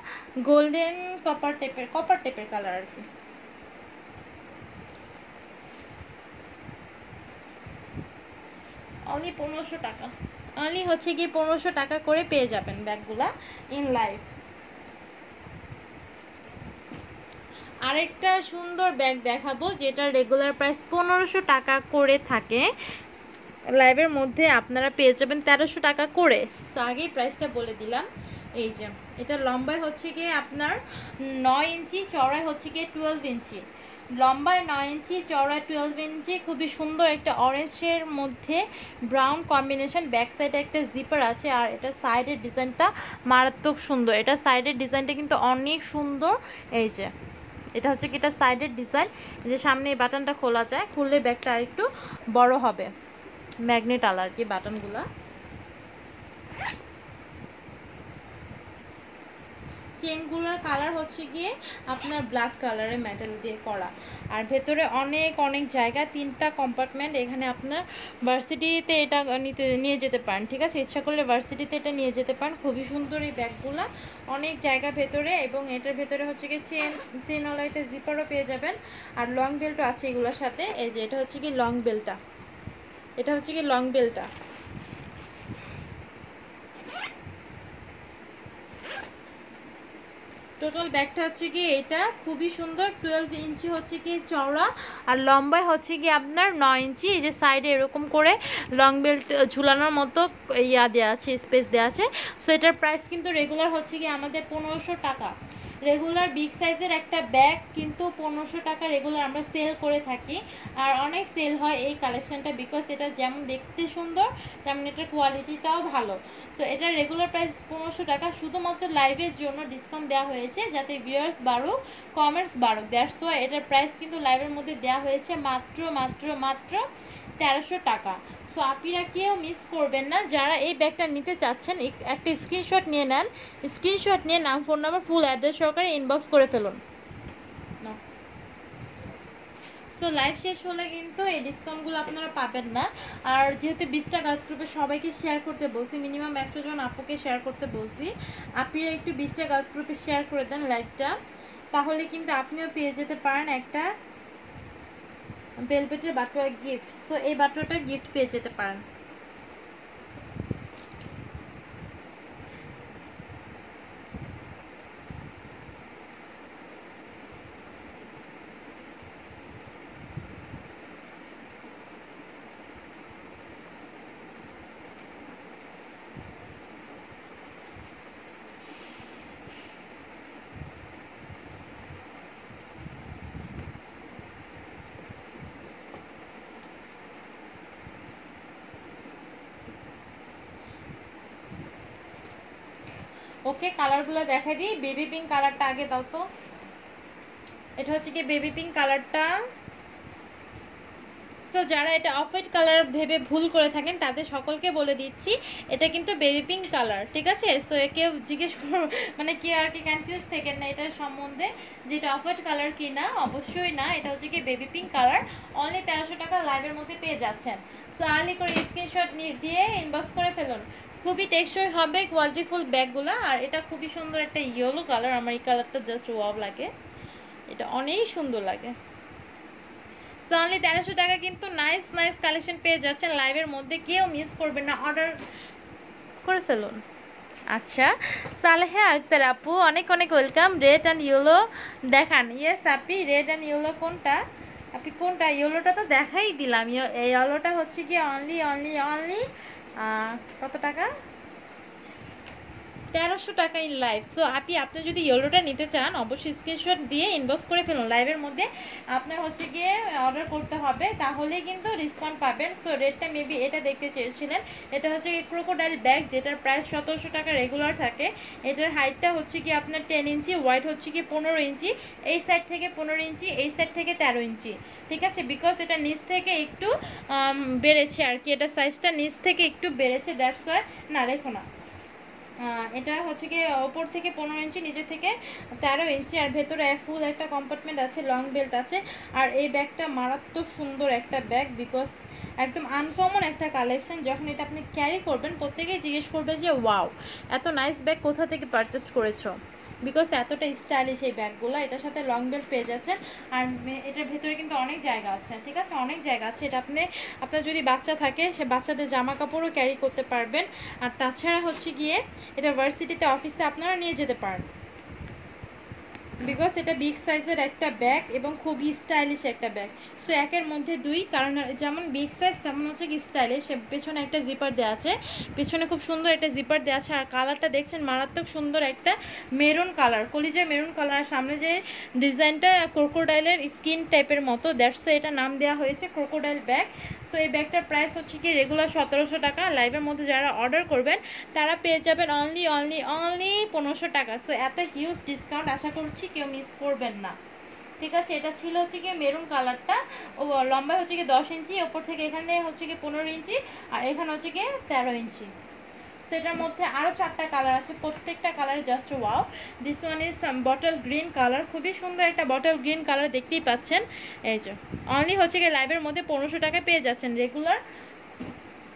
গোল্ডেন কপার টেপের কপার টেপের কালার আর কি। অনলি পনেরোশো টাকা। অনলি হচ্ছে গিয়ে পনেরোশো টাকা করে পেয়ে যাবেন ব্যাগগুলা ইন লাইফ আরেকটা সুন্দর ব্যাগ দেখাবো, যেটা রেগুলার প্রাইস পনেরোশো টাকা করে থাকে। লাইভের মধ্যে আপনারা পেয়ে যাবেন তেরোশো টাকা করে। তো আগেই প্রাইসটা বলে দিলাম। এই যে, এটা লম্বায় হচ্ছে গিয়ে আপনার নয় ইঞ্চি চড়াই হচ্ছে গিয়ে টুয়েলভ ইঞ্চি। লম্বায় নয় ইঞ্চি চড়ায় টুয়েলভ ইঞ্চি, খুবই সুন্দর একটা অরেঞ্জের মধ্যে ব্রাউন কম্বিনেশন ব্যাক সাইডে একটা জিপার আছে, আর এটা সাইডের ডিজাইনটা মারাত্মক সুন্দর। এটা সাইডের ডিজাইনটা কিন্তু অনেক সুন্দর। এই যে, এটা হচ্ছে কি এটা সাইডের ডিজাইন যে, সামনে এই বাটনটা খোলা যায়, খুললে ব্যাগটা আরেকটু বড় হবে। ম্যাগনেট আলা আর কি বাটনগুলা? চেনগুলোর কালার হচ্ছে গিয়ে আপনার ব্ল্যাক কালারে মেটাল দিয়ে করা। আর ভেতরে অনেক অনেক জায়গা তিনটা কম্পার্টমেন্ট এখানে আপনার ভার্সিটিতে এটা নিতে, নিয়ে যেতে পারেন, ঠিক আছে? ইচ্ছা করলে ভার্সিটিতে এটা নিয়ে যেতে পারেন। খুবই সুন্দর এই ব্যাগগুলো। অনেক জায়গা ভেতরে এবং এটার ভেতরে হচ্ছে গিয়ে চেন, চেনওয়ালা এটা জিপারও পেয়ে যাবেন। আর লং বেল্টও আছে এগুলোর সাথে। এই যে এটা হচ্ছে কি লং বেল্টটা এটা হচ্ছে কি লং বেলটা টোটাল ব্যাগটা হচ্ছে কি এটা, খুবই সুন্দর টুয়েলভ ইঞ্চি হচ্ছে কি চওড়া, আর লম্বায় হচ্ছে কি আপনার নয় ইঞ্চি, এই যে সাইডে এরকম করে লং বেল্ট ঝুলানোর মতো ইয়া দেওয়া আছে স্পেস দেওয়া আছে। সো এটার প্রাইস কিন্তু রেগুলার হচ্ছে কি আমাদের পনেরোশো টাকা। রেগুলার বিগ সাইজের একটা ব্যাগ কিন্তু পনেরোশো টাকা রেগুলার আমরা সেল করে থাকি। আর অনেক সেল হয় এই কালেকশনটা বিকজ এটা যেমন দেখতে সুন্দর, তেমন এটার কোয়ালিটিটাও ভালো। তো এটা রেগুলার প্রাইস পনেরোশো টাকা। শুধুমাত্র লাইভের জন্য ডিসকাউন্ট দেওয়া হয়েছে যাতে ভিউয়ার্স বাড়ুক কমার্স বাড়ুক। দ্যাটস ওয়াই এটার প্রাইস কিন্তু লাইভের মধ্যে দেওয়া হয়েছে মাত্র মাত্র মাত্র তেরোশো টাকা। তো আপনারা কেউ মিস করবেন না। যারা এই ব্যাগটা নিতে চাচ্ছেন একটা স্ক্রিনশট নিয়ে নেন। স্ক্রিনশট নিয়ে নাম ফোন নাম্বার ফুল অ্যাড্রেস সহকারে ইনবক্স করে ফেলুন। সো লাইভ শেষ হলে কিন্তু এই ডিসকাউন্টগুলো আপনারা পাবেন না। আর যেহেতু বিশটা গাছ গ্রুপে সবাইকে শেয়ার করতে বলছি মিনিমাম একশো জন আপুকে শেয়ার করতে বলছি আপনারা একটু বিশটা গাছ গ্রুপে শেয়ার করে দেন লাইভটা তাহলে কিন্তু আপনিও পেয়ে যেতে পারেন একটা বেলভেটের বাটোয়া গিফট তো এই বাটোয়াটা গিফট পেয়ে যেতে পারেন। ওকে কালারগুলো দেখা দিই। বেবি পিঙ্ক কালারটা আগে দাও তো। এটা হচ্ছে কি বেবি পিঙ্ক কালারটা। সো যারা এটা অফ হোয়াইট কালার ভেবে ভুল করে থাকেন, তাদের সকলকে বলে দিচ্ছি, এটা কিন্তু বেবি পিঙ্ক কালার, ঠিক আছে? সো একে জিজ্ঞেস করো মানে কি আর কি কনফিউজ থাকেন না এটার সম্বন্ধে, যে এটা অফ হোয়াইট কালার কি না অবশ্যই না, এটা হচ্ছে কি বেবি পিঙ্ক কালার। অনলি তেরোশো টাকা লাইভের মধ্যে পেয়ে যাচ্ছেন। সো আর্লি করে স্ক্রিনশট দিয়ে ইনবক্স করে ফেলুন। খুবই টেকসই হবে কোয়ালিটিফুল ব্যাগগুলো, আর এটা খুবই সুন্দর একটা ইয়েলো কালার আমার এই কালারটা জাস্ট ওয়াও লাগে। এটা অনেক সুন্দর লাগে। অনলি তেরোশো টাকা কিন্তু নাইস নাইস কালেকশন পেয়ে যাচ্ছেন লাইভের মধ্যে, কেউ মিস করবেন না। অর্ডার করে ফেলুন। আচ্ছা সালেহা আক্তার আপু, অনেক অনেক ওয়েলকাম রেড অ্যান্ড ইয়েলো দেখান। ইয়েস আপনি রেড অ্যান্ড ইয়েলো কোনটা? আপনি কোনটা? ইয়েলোটা তো দেখাই দিলাম। ইয়েলোটা হচ্ছে কি অনলি অনলি অনলি কত টাকা? তেরোশো টাকা ইন লাইভ সো আপনি আপনি যদি ইয়েলোটা নিতে চান, অবশ্যই স্ক্রিনশট দিয়ে ইনবক্স করে ফেলুন। লাইভের মধ্যে আপনার হচ্ছে গিয়ে অর্ডার করতে হবে। তাহলে কিন্তু ডিসকাউন্ট পাবেন। সো রেটটা মেবি এটা দেখতে চেয়েছিলেন। এটা হচ্ছে কি ক্রোকোডাইল ব্যাগ যেটার প্রাইস সতেরোশো টাকা রেগুলার থাকে। এটার হাইটটা হচ্ছে কি আপনার টেন ইঞ্চি হোয়াইট হচ্ছে কি পনেরো ইঞ্চি। এই সাইড থেকে পনেরো ইঞ্চি, এই সাইড থেকে তেরো ইঞ্চি। ঠিক আছে? বিকজ এটা নিচ থেকে একটু বেড়েছে আর কি। এটা সাইজটা নিচ থেকে একটু বেড়েছে দ্যাটস ওয়াই না, রেখো না। এটা হচ্ছে কি ওপর থেকে পনেরো ইঞ্চি নিচে থেকে তেরো ইঞ্চি, আর ভেতরে ফুল একটা কম্পার্টমেন্ট আছে লং বেল্ট আছে। আর এই ব্যাগটা মারাত্মক সুন্দর একটা ব্যাগ বিকজ একদম আনকমন একটা কালেকশন যখন এটা আপনি ক্যারি করবেন, প্রত্যেকেই জিজ্ঞেস করবে যে ওয়াও এত নাইস ব্যাগ কোথা থেকে পারচেস করেছ? বিকজ এতটা স্টাইলিশ এই ব্যাগগুলো, এটার সাথে লং বেল্ট পেয়ে যাচ্ছেন। আর এটার ভেতরে কিন্তু অনেক জায়গা আছে, ঠিক আছে? অনেক জায়গা আছে। এটা আপনি, আপনার যদি বাচ্চা থাকে, সে বাচ্চাদের জামা কাপড়ও ক্যারি করতে পারবেন। আর তাছাড়া হচ্ছে গিয়ে, এটা ভার্সিটিতে অফিসে আপনারা নিয়ে যেতে পারেন বিকজ এটা বিগ সাইজের একটা ব্যাগ এবং খুবই স্টাইলিশ একটা ব্যাগ সো একের মধ্যে দুই, কারণ যেমন বিগ সাইজ তেমন হচ্ছে কি স্টাইলিশ পেছনে একটা জিপার দেওয়া আছে। পেছনে খুব সুন্দর একটা জিপার দেওয়া আছে। আর কালারটা দেখছেন, মারাত্মক সুন্দর একটা মেরুন কালার কলিজা মেরুন কালার সামনে যে ডিজাইনটা ক্রোকোডাইলের স্কিন টাইপের মতো। দ্যাটস এটা নাম দেওয়া হয়েছে ক্রোকোডাইল ব্যাগ সো এই ব্যাগটার প্রাইস হচ্ছে কি রেগুলার সতেরোশো টাকা। লাইভের মধ্যে যারা অর্ডার করবেন, তারা পেয়ে যাবেন অনলি অনলি অনলি পনেরোশো টাকা। সো এত হিউজ ডিসকাউন্ট আশা করছি কেউ মিস করবেন না। ঠিক আছে? এটা ছিল হচ্ছে কি মেরুন কালারটা ও লম্বা হচ্ছে কি দশ ইঞ্চি, ওপর থেকে এখানে হচ্ছে কি পনেরো ইঞ্চি, আর এখানে হচ্ছে কি তেরো ইঞ্চি। সেটার মধ্যে আরও চারটা কালার আছে, প্রত্যেকটা colour just wow this one is bottle green colour খুবই সুন্দর একটা বটল গ্রিন কালার দেখতেই পাচ্ছেন। এই যে অনলি হচ্ছে গিয়ে লাইভের মধ্যে পনেরোশো টাকা পেয়ে যাচ্ছেন রেগুলার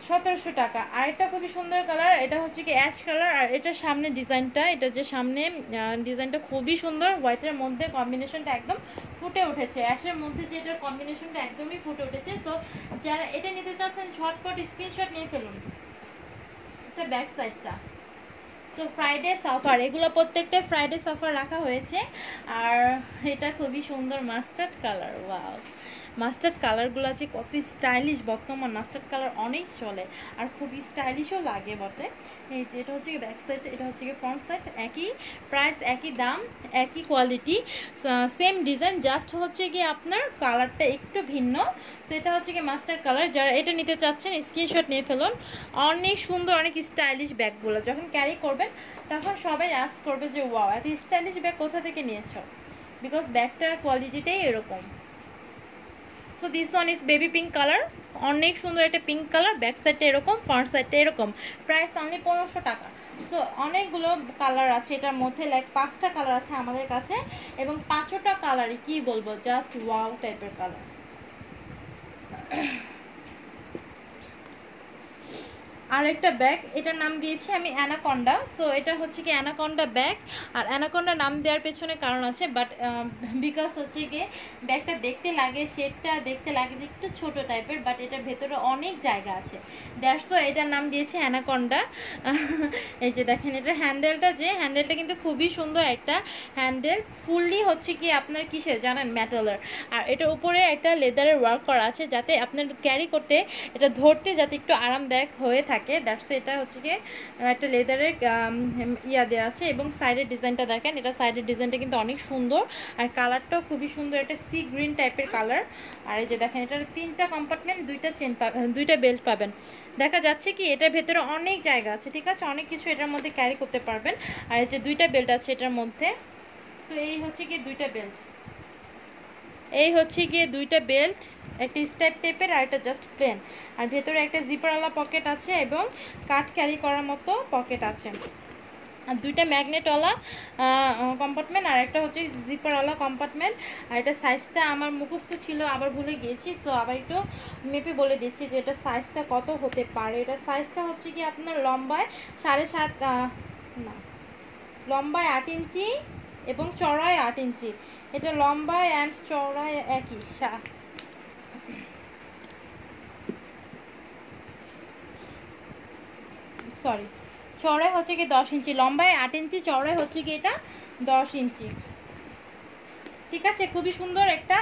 সতেরোশো টাকা। আর এটা খুবই সুন্দর কালার এটা হচ্ছে কি অ্যাশ কালার আর এটার সামনে ডিজাইনটা এটা যে সামনে ডিজাইনটা খুবই সুন্দর। হোয়াইটের মধ্যে কম্বিনেশনটা একদম ফুটে উঠেছে। অ্যাশের মধ্যে যে এটার কম্বিনেশনটা একদমই ফুটে উঠেছে। তো যারা এটা নিতে চাচ্ছেন ঝটপট স্ক্রিনশট নিয়ে ফেলুন। এটা ব্যাক সাইডটা সো ফ্রাইডে সাফার এগুলো প্রত্যেকটা ফ্রাইডে সাফার রাখা হয়েছে। আর এটা খুবই সুন্দর মাস্টার্ড কালার ওয়াও মাস্টার্ড কালারগুলো যে কত স্টাইলিশ বর্তমান মাস্টার্ড কালার অনেক চলে আর খুবই স্টাইলিশও লাগে বটে। এই যে এটা হচ্ছে ব্যাক সাইড এটা হচ্ছে কি ফ্রন্ট সাইড একই প্রাইস একই দাম, একই কোয়ালিটি সেম ডিজাইন জাস্ট হচ্ছে কি আপনার কালারটা একটু ভিন্ন। সেটা হচ্ছে কি মাস্টার কালার। যারা এটা নিতে চাচ্ছেন স্ক্রিনশট নিয়ে ফেলুন। অনেক সুন্দর, অনেক স্টাইলিশ ব্যাগগুলো। যখন ক্যারি করবেন, তখন সবাই আস করবে যে ওয়াও এত স্টাইলিশ ব্যাগ কোথা থেকে নিয়েছো? বিকজ ব্যাগটার কোয়ালিটিটাই এরকম। So this one is baby pink colour অনেক সুন্দর একটা পিঙ্ক কালার ব্যাক সাইডটা এরকম ফ্রন্ট সাইডটা এরকম। প্রাইস অনলি পনেরোশো টাকা। তো অনেকগুলো কালার আছে এটার মধ্যে লাইক পাঁচটা কালার আছে আমাদের কাছে। এবং পাঁচটা কালারই কি বলব? জাস্ট ওয়াও টাইপের কালার আরেকটা ব্যাগ, এটার নাম দিয়েছি আমি অ্যানাকন্ডা। সো এটা হচ্ছে কি অ্যানাকন্ডা ব্যাগ। আর অ্যানাকন্ডা নাম দেওয়ার পেছনে কারণ আছে বাট বিকজ হচ্ছে কি ব্যাগটা দেখতে লাগে শেপটা দেখতে লাগে যে একটু ছোট টাইপের বাট এটার ভেতরে অনেক জায়গা আছে। দ্যাটসো এটার নাম দিয়েছি অ্যানাকন্ডা। এই যে দেখেন, এটা হ্যান্ডেলটা যে, হ্যান্ডেলটা কিন্তু খুবই সুন্দর একটা হ্যান্ডেল, ফুললি হচ্ছে কি আপনার কিসে জানেন? মেটালের আর এটার উপরে একটা লেদারের ওয়ার্ক করা আছে, যাতে আপনার ক্যারি করতে, এটা ধরতে যাতে একটু আরামদায়ক হয়ে থাকে। থাকে। দ্যাটস এটা হচ্ছে কি একটা লেদারের ইয়া দেওয়া আছে এবং সাইডের ডিজাইনটা দেখেন। এটা সাইডের ডিজাইনটা কিন্তু অনেক সুন্দর। আর কালারটাও খুবই সুন্দর। একটা সি গ্রিন টাইপের কালার আর এই যে দেখেন, এটার তিনটা কম্পার্টমেন্ট দুইটা চেন দুইটা বেল্ট পাবেন। দেখা যাচ্ছে কি, এটার ভেতরে অনেক জায়গা আছে, ঠিক আছে? অনেক কিছু এটার মধ্যে ক্যারি করতে পারবেন। আর এই যে দুইটা বেল্ট আছে এটার মধ্যে। তো এই হচ্ছে কি দুইটা বেল্ট এই হচ্ছে গিয়ে দুইটা বেল্ট, একটা স্টেপ টেপের আর একটা জাস্ট প্লেন আর ভেতরে একটা জিপারওয়ালা পকেট আছে এবং কাঠ ক্যারি করার মতো পকেট আছে। আর দুইটা ম্যাগনেটওয়ালা কম্পার্টমেন্ট আর একটা হচ্ছে জিপারওয়ালা কম্পার্টমেন্ট। আর এটা সাইজটা আমার মুখস্থ ছিল, আবার ভুলে গিয়েছি সো আবার একটু মেপে বলে দিচ্ছি যে এটা সাইজটা কত হতে পারে। এটা সাইজটা হচ্ছে কি আপনার লম্বায় সাড়ে সাত না, লম্বায় আট ইঞ্চি এবং চড়ায় আট ইঞ্চি। এটা লম্বায় অ্যান্ড চড়ায় একই সরি চড়াই হচ্ছে কি দশ ইঞ্চি, লম্বায় আট ইঞ্চি চড়াই হচ্ছে কি এটা দশ ইঞ্চি। ঠিক আছে, খুবই সুন্দর একটা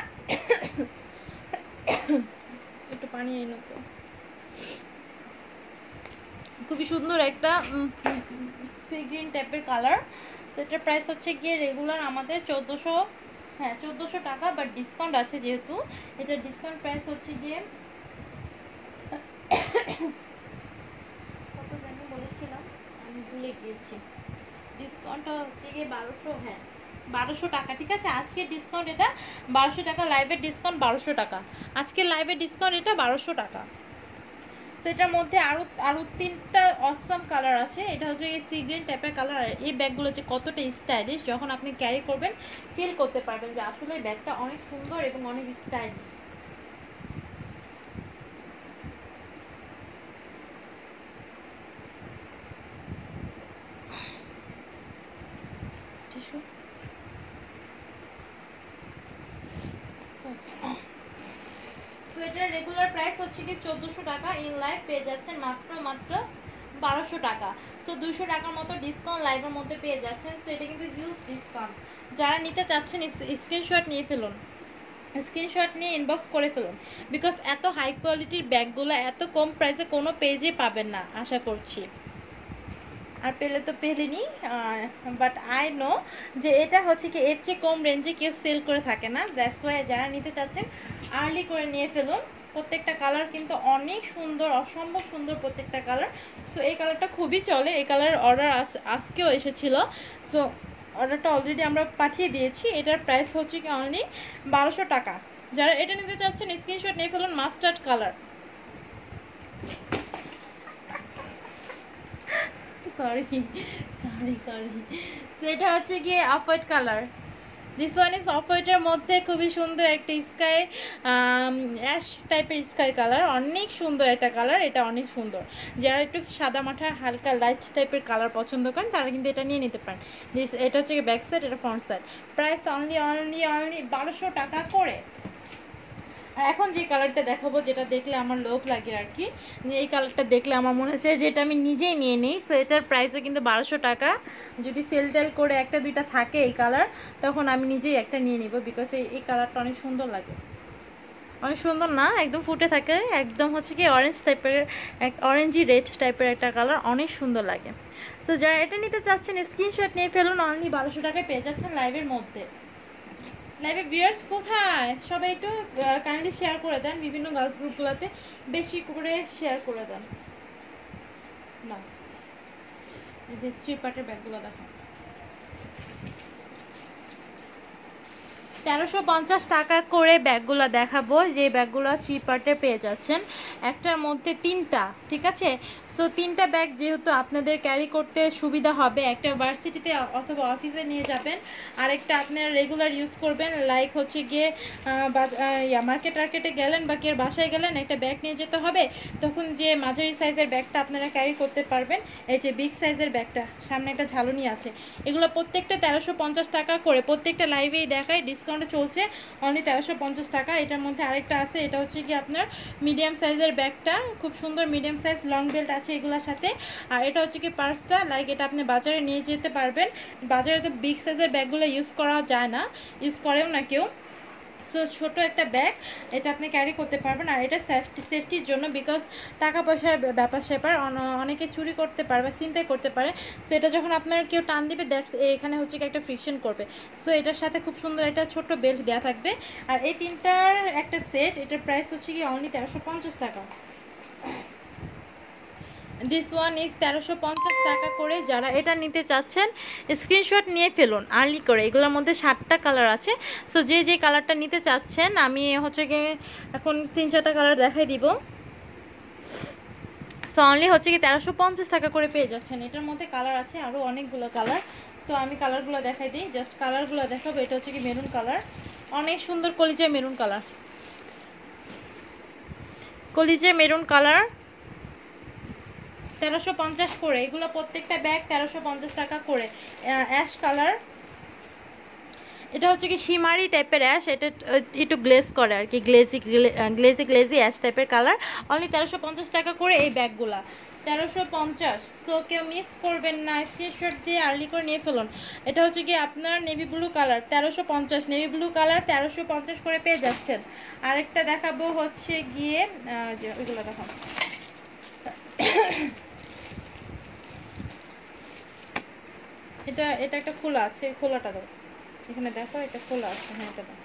একটু পানি এনো তো। খুবই সুন্দর একটা সি গ্রিন টাইপের কালার সেটার প্রাইস হচ্ছে গিয়ে রেগুলার আমাদের চোদ্দোশো হ্যাঁ চোদ্দোশো টাকা বাট ডিসকাউন্ট আছে যেহেতু। এটার ডিসকাউন্ট প্রাইস হচ্ছে গিয়ে, কত জানি বলেছিলাম, আমি ভুলে গিয়েছি। ডিসকাউন্টটা হচ্ছে গিয়ে বারোশো হ্যাঁ বারোশো টাকা, ঠিক আছে? আজকের ডিসকাউন্ট এটা বারোশো টাকা লাইভের ডিসকাউন্ট বারোশো টাকা। আজকের লাইভের ডিসকাউন্ট এটা বারোশো টাকা। তো এটার মধ্যে আরও আরও তিনটা অসম কালার আছে। এটা হচ্ছে এই সি গ্রিন টাইপের কালার এই ব্যাগগুলো যে কতটা স্টাইলিশ যখন আপনি ক্যারি করবেন ফিল করতে পারবেন যে আসলে ব্যাগটা অনেক সুন্দর এবং অনেক স্টাইলিশ টিস্যু তো এটার রেগুলার প্রাইস হচ্ছে কি চোদ্দোশো টাকা ইন লাইভ পেয়ে যাচ্ছেন মাত্র মাত্র বারোশো টাকা। সো দুশো টাকার মতো ডিসকাউন্ট লাইভের মধ্যে পেয়ে যাচ্ছেন। সো এটা কিন্তু হিউজ ডিসকাউন্ট যারা নিতে চাচ্ছেন স্ক্রিনশট নিয়ে ফেলুন। স্ক্রিনশট নিয়ে ইনবক্স করে ফেলুন। বিকজ এত হাই কোয়ালিটির ব্যাগগুলো, এত কম প্রাইসে কোনো পেজে পাবেন না, আশা করছি। আর পেলে তো পেলেনি বাট আই নো যে এটা হচ্ছে কি, এর চেয়ে কম রেঞ্জে কেউ সেল করে থাকে না। দ্যাটস ওয়াই যারা নিতে চাচ্ছেন আর্লি করে নিয়ে ফেলুন। প্রত্যেকটা কালার কিন্তু অনেক সুন্দর, অসম্ভব সুন্দর প্রত্যেকটা কালার সো এই কালারটা খুবই চলে। এই কালারের অর্ডার আজকেও এসেছিল। সো অর্ডারটা অলরেডি আমরা পাঠিয়ে দিয়েছি। এটার প্রাইস হচ্ছে কি অনলি বারোশো টাকা। যারা এটা নিতে চাচ্ছেন স্ক্রিনশট নিয়ে ফেলুন mustard colour sorry sorry sorry সেটা হচ্ছে গিয়ে off white colour this one is off হোয়াইটের মধ্যে খুবই সুন্দর একটা স্কাই অ্যাশ টাইপের স্কাই কালার অনেক সুন্দর একটা কালার এটা অনেক সুন্দর যারা একটু সাদা মাঠা হালকা লাইট টাইপের কালার পছন্দ করেন তারা কিন্তু এটা নিয়ে নিতে পারেন দিস এটা হচ্ছে ব্যাক সাইড এটা front side price only only only বারোশো টাকা করে। এখন যে কালারটা দেখাবো, যেটা দেখলে আমার লোভ লাগে আর কি এই কালারটা দেখলে আমার মনে হচ্ছে যে এটা আমি নিজেই নিয়ে নিই। সো এটার প্রাইসে কিন্তু বারোশো টাকা। যদি সেল টেল করে একটা দুইটা থাকে এই কালার তখন আমি নিজেই একটা নিয়ে নিব বিকজ এই কালারটা অনেক সুন্দর লাগে। অনেক সুন্দর না? একদম ফুটে থাকে। একদম হচ্ছে কি অরেঞ্জ টাইপের এক অরেঞ্জি রেড টাইপের একটা কালার অনেক সুন্দর লাগে। সো যারা এটা নিতে চাচ্ছেন স্ক্রিনশট নিয়ে ফেলুন। অনলি বারোশো টাকায় পেয়ে যাচ্ছেন লাইভের মধ্যে। লাইভে বিয়ার্স কোথায়? সবাই একটু কাইন্ডলি শেয়ার করে দেন বিভিন্ন গার্লস গ্রুপগুলোতে বেশি করে শেয়ার করে দেন। না। এই যে থ্রি পার্টের ব্যাগগুলো দেখো তেরোশো পঞ্চাশ টাকা করে ব্যাগগুলো দেখাবো। যে ব্যাগগুলো থ্রি পার্টে পেয়ে যাচ্ছেন। একটার মধ্যে তিনটা, ঠিক আছে? সো তিনটা ব্যাগ যেহেতু আপনাদের ক্যারি করতে সুবিধা হবে, একটা ভার্সিটিতে অথবা অফিসে নিয়ে যাবেন, আরেকটা আপনারা রেগুলার ইউজ করবেন লাইক হচ্ছে গিয়ে মার্কেট টার্কেটে গেলেন বা কেউ বাসায় গেলেন, একটা ব্যাগ নিয়ে যেতে হবে, তখন যে মাঝারি সাইজের ব্যাগটা আপনারা ক্যারি করতে পারবেন, এই যে বিগ সাইজের ব্যাগটা সামনে একটা ঝালুনি আছে। এগুলো প্রত্যেকটা তেরোশো পঞ্চাশ টাকা করে, প্রত্যেকটা লাইভেই দেখায় ডিসকাউন্টে চলছে অনলি তেরোশো পঞ্চাশ টাকা, এটার মধ্যে আরেকটা আছে, এটা হচ্ছে কি আপনার মিডিয়াম সাইজের ব্যাগটা খুব সুন্দর মিডিয়াম সাইজ লং বেল্ট আছে। এগুলোর সাথে। আর এটা হচ্ছে কি পার্সটা লাইক এটা আপনি বাজারে নিয়ে যেতে পারবেন। বাজারে তো বিগ সাইজের ব্যাগগুলো ইউজ করা যায় না ইউজ করেও না কেউ। সো ছোট একটা ব্যাগ এটা আপনি ক্যারি করতে পারবেন। আর এটা সেফটি সেফটির জন্য বিকজ টাকা পয়সার ব্যাপার স্যাপার অনেকে চুরি করতে পারে বা চিন্তাই করতে পারে। সো এটা যখন আপনার কেউ টান দিবে দ্যাটস এখানে হচ্ছে কি একটা ফ্রিকশন করবে। সো এটার সাথে খুব সুন্দর একটা ছোট বেল্ট দেওয়া থাকবে। আর এই তিনটার একটা সেট এটার প্রাইস হচ্ছে কি অনলি তেরোশো টাকা। দিস ওয়ান ইজ তেরোশো পঞ্চাশ টাকা করে। যারা এটা নিতে চাচ্ছেন স্ক্রিনশট নিয়ে ফেলুন আর্লি করে। এগুলোর মধ্যে সাতটা কালার আছে। সো যে যে কালারটা নিতে চাচ্ছেন, আমি হচ্ছে গিয়ে এখন তিন চারটা কালার দেখাই দিব। সো অনলি হচ্ছে কি তেরোশো পঞ্চাশ টাকা করে পেয়ে যাচ্ছেন। এটার মধ্যে কালার আছে আরও অনেকগুলো কালার তো আমি কালারগুলো দেখাই দিই। জাস্ট কালারগুলো দেখাবো। এটা হচ্ছে কি মেরুন কালার অনেক সুন্দর কলিজে মেরুন কালার কলিজে মেরুন কালার তেরোশো পঞ্চাশ করে, এগুলো প্রত্যেকটা ব্যাগ তেরোশো পঞ্চাশ টাকা করে। অ্যাশ কালার এটা হচ্ছে কি সিমারি টাইপের অ্যাশ এটা একটু গ্লেজ করে আর কি গ্লেজি গ্লেজি গ্লেজি অ্যাশ টাইপের কালার অনলি তেরোশো পঞ্চাশ টাকা করে এই ব্যাগগুলা তেরোশো পঞ্চাশ। তো কেউ মিস করবেন না স্ক্রিনশট দিয়ে আর্লি করে নিয়ে ফেলুন। এটা হচ্ছে কি আপনার নেভি ব্লু কালার তেরোশো পঞ্চাশ। নেভি ব্লু কালার তেরোশো পঞ্চাশ করে পেয়ে যাচ্ছেন। আরেকটা দেখাবো হচ্ছে গিয়ে ওইগুলো দেখাবো এটা এটা একটা খোলা আছে খোলাটা দাও। এখানে দেখো, এটা খোলা আছে হ্যাঁ এটা দাও।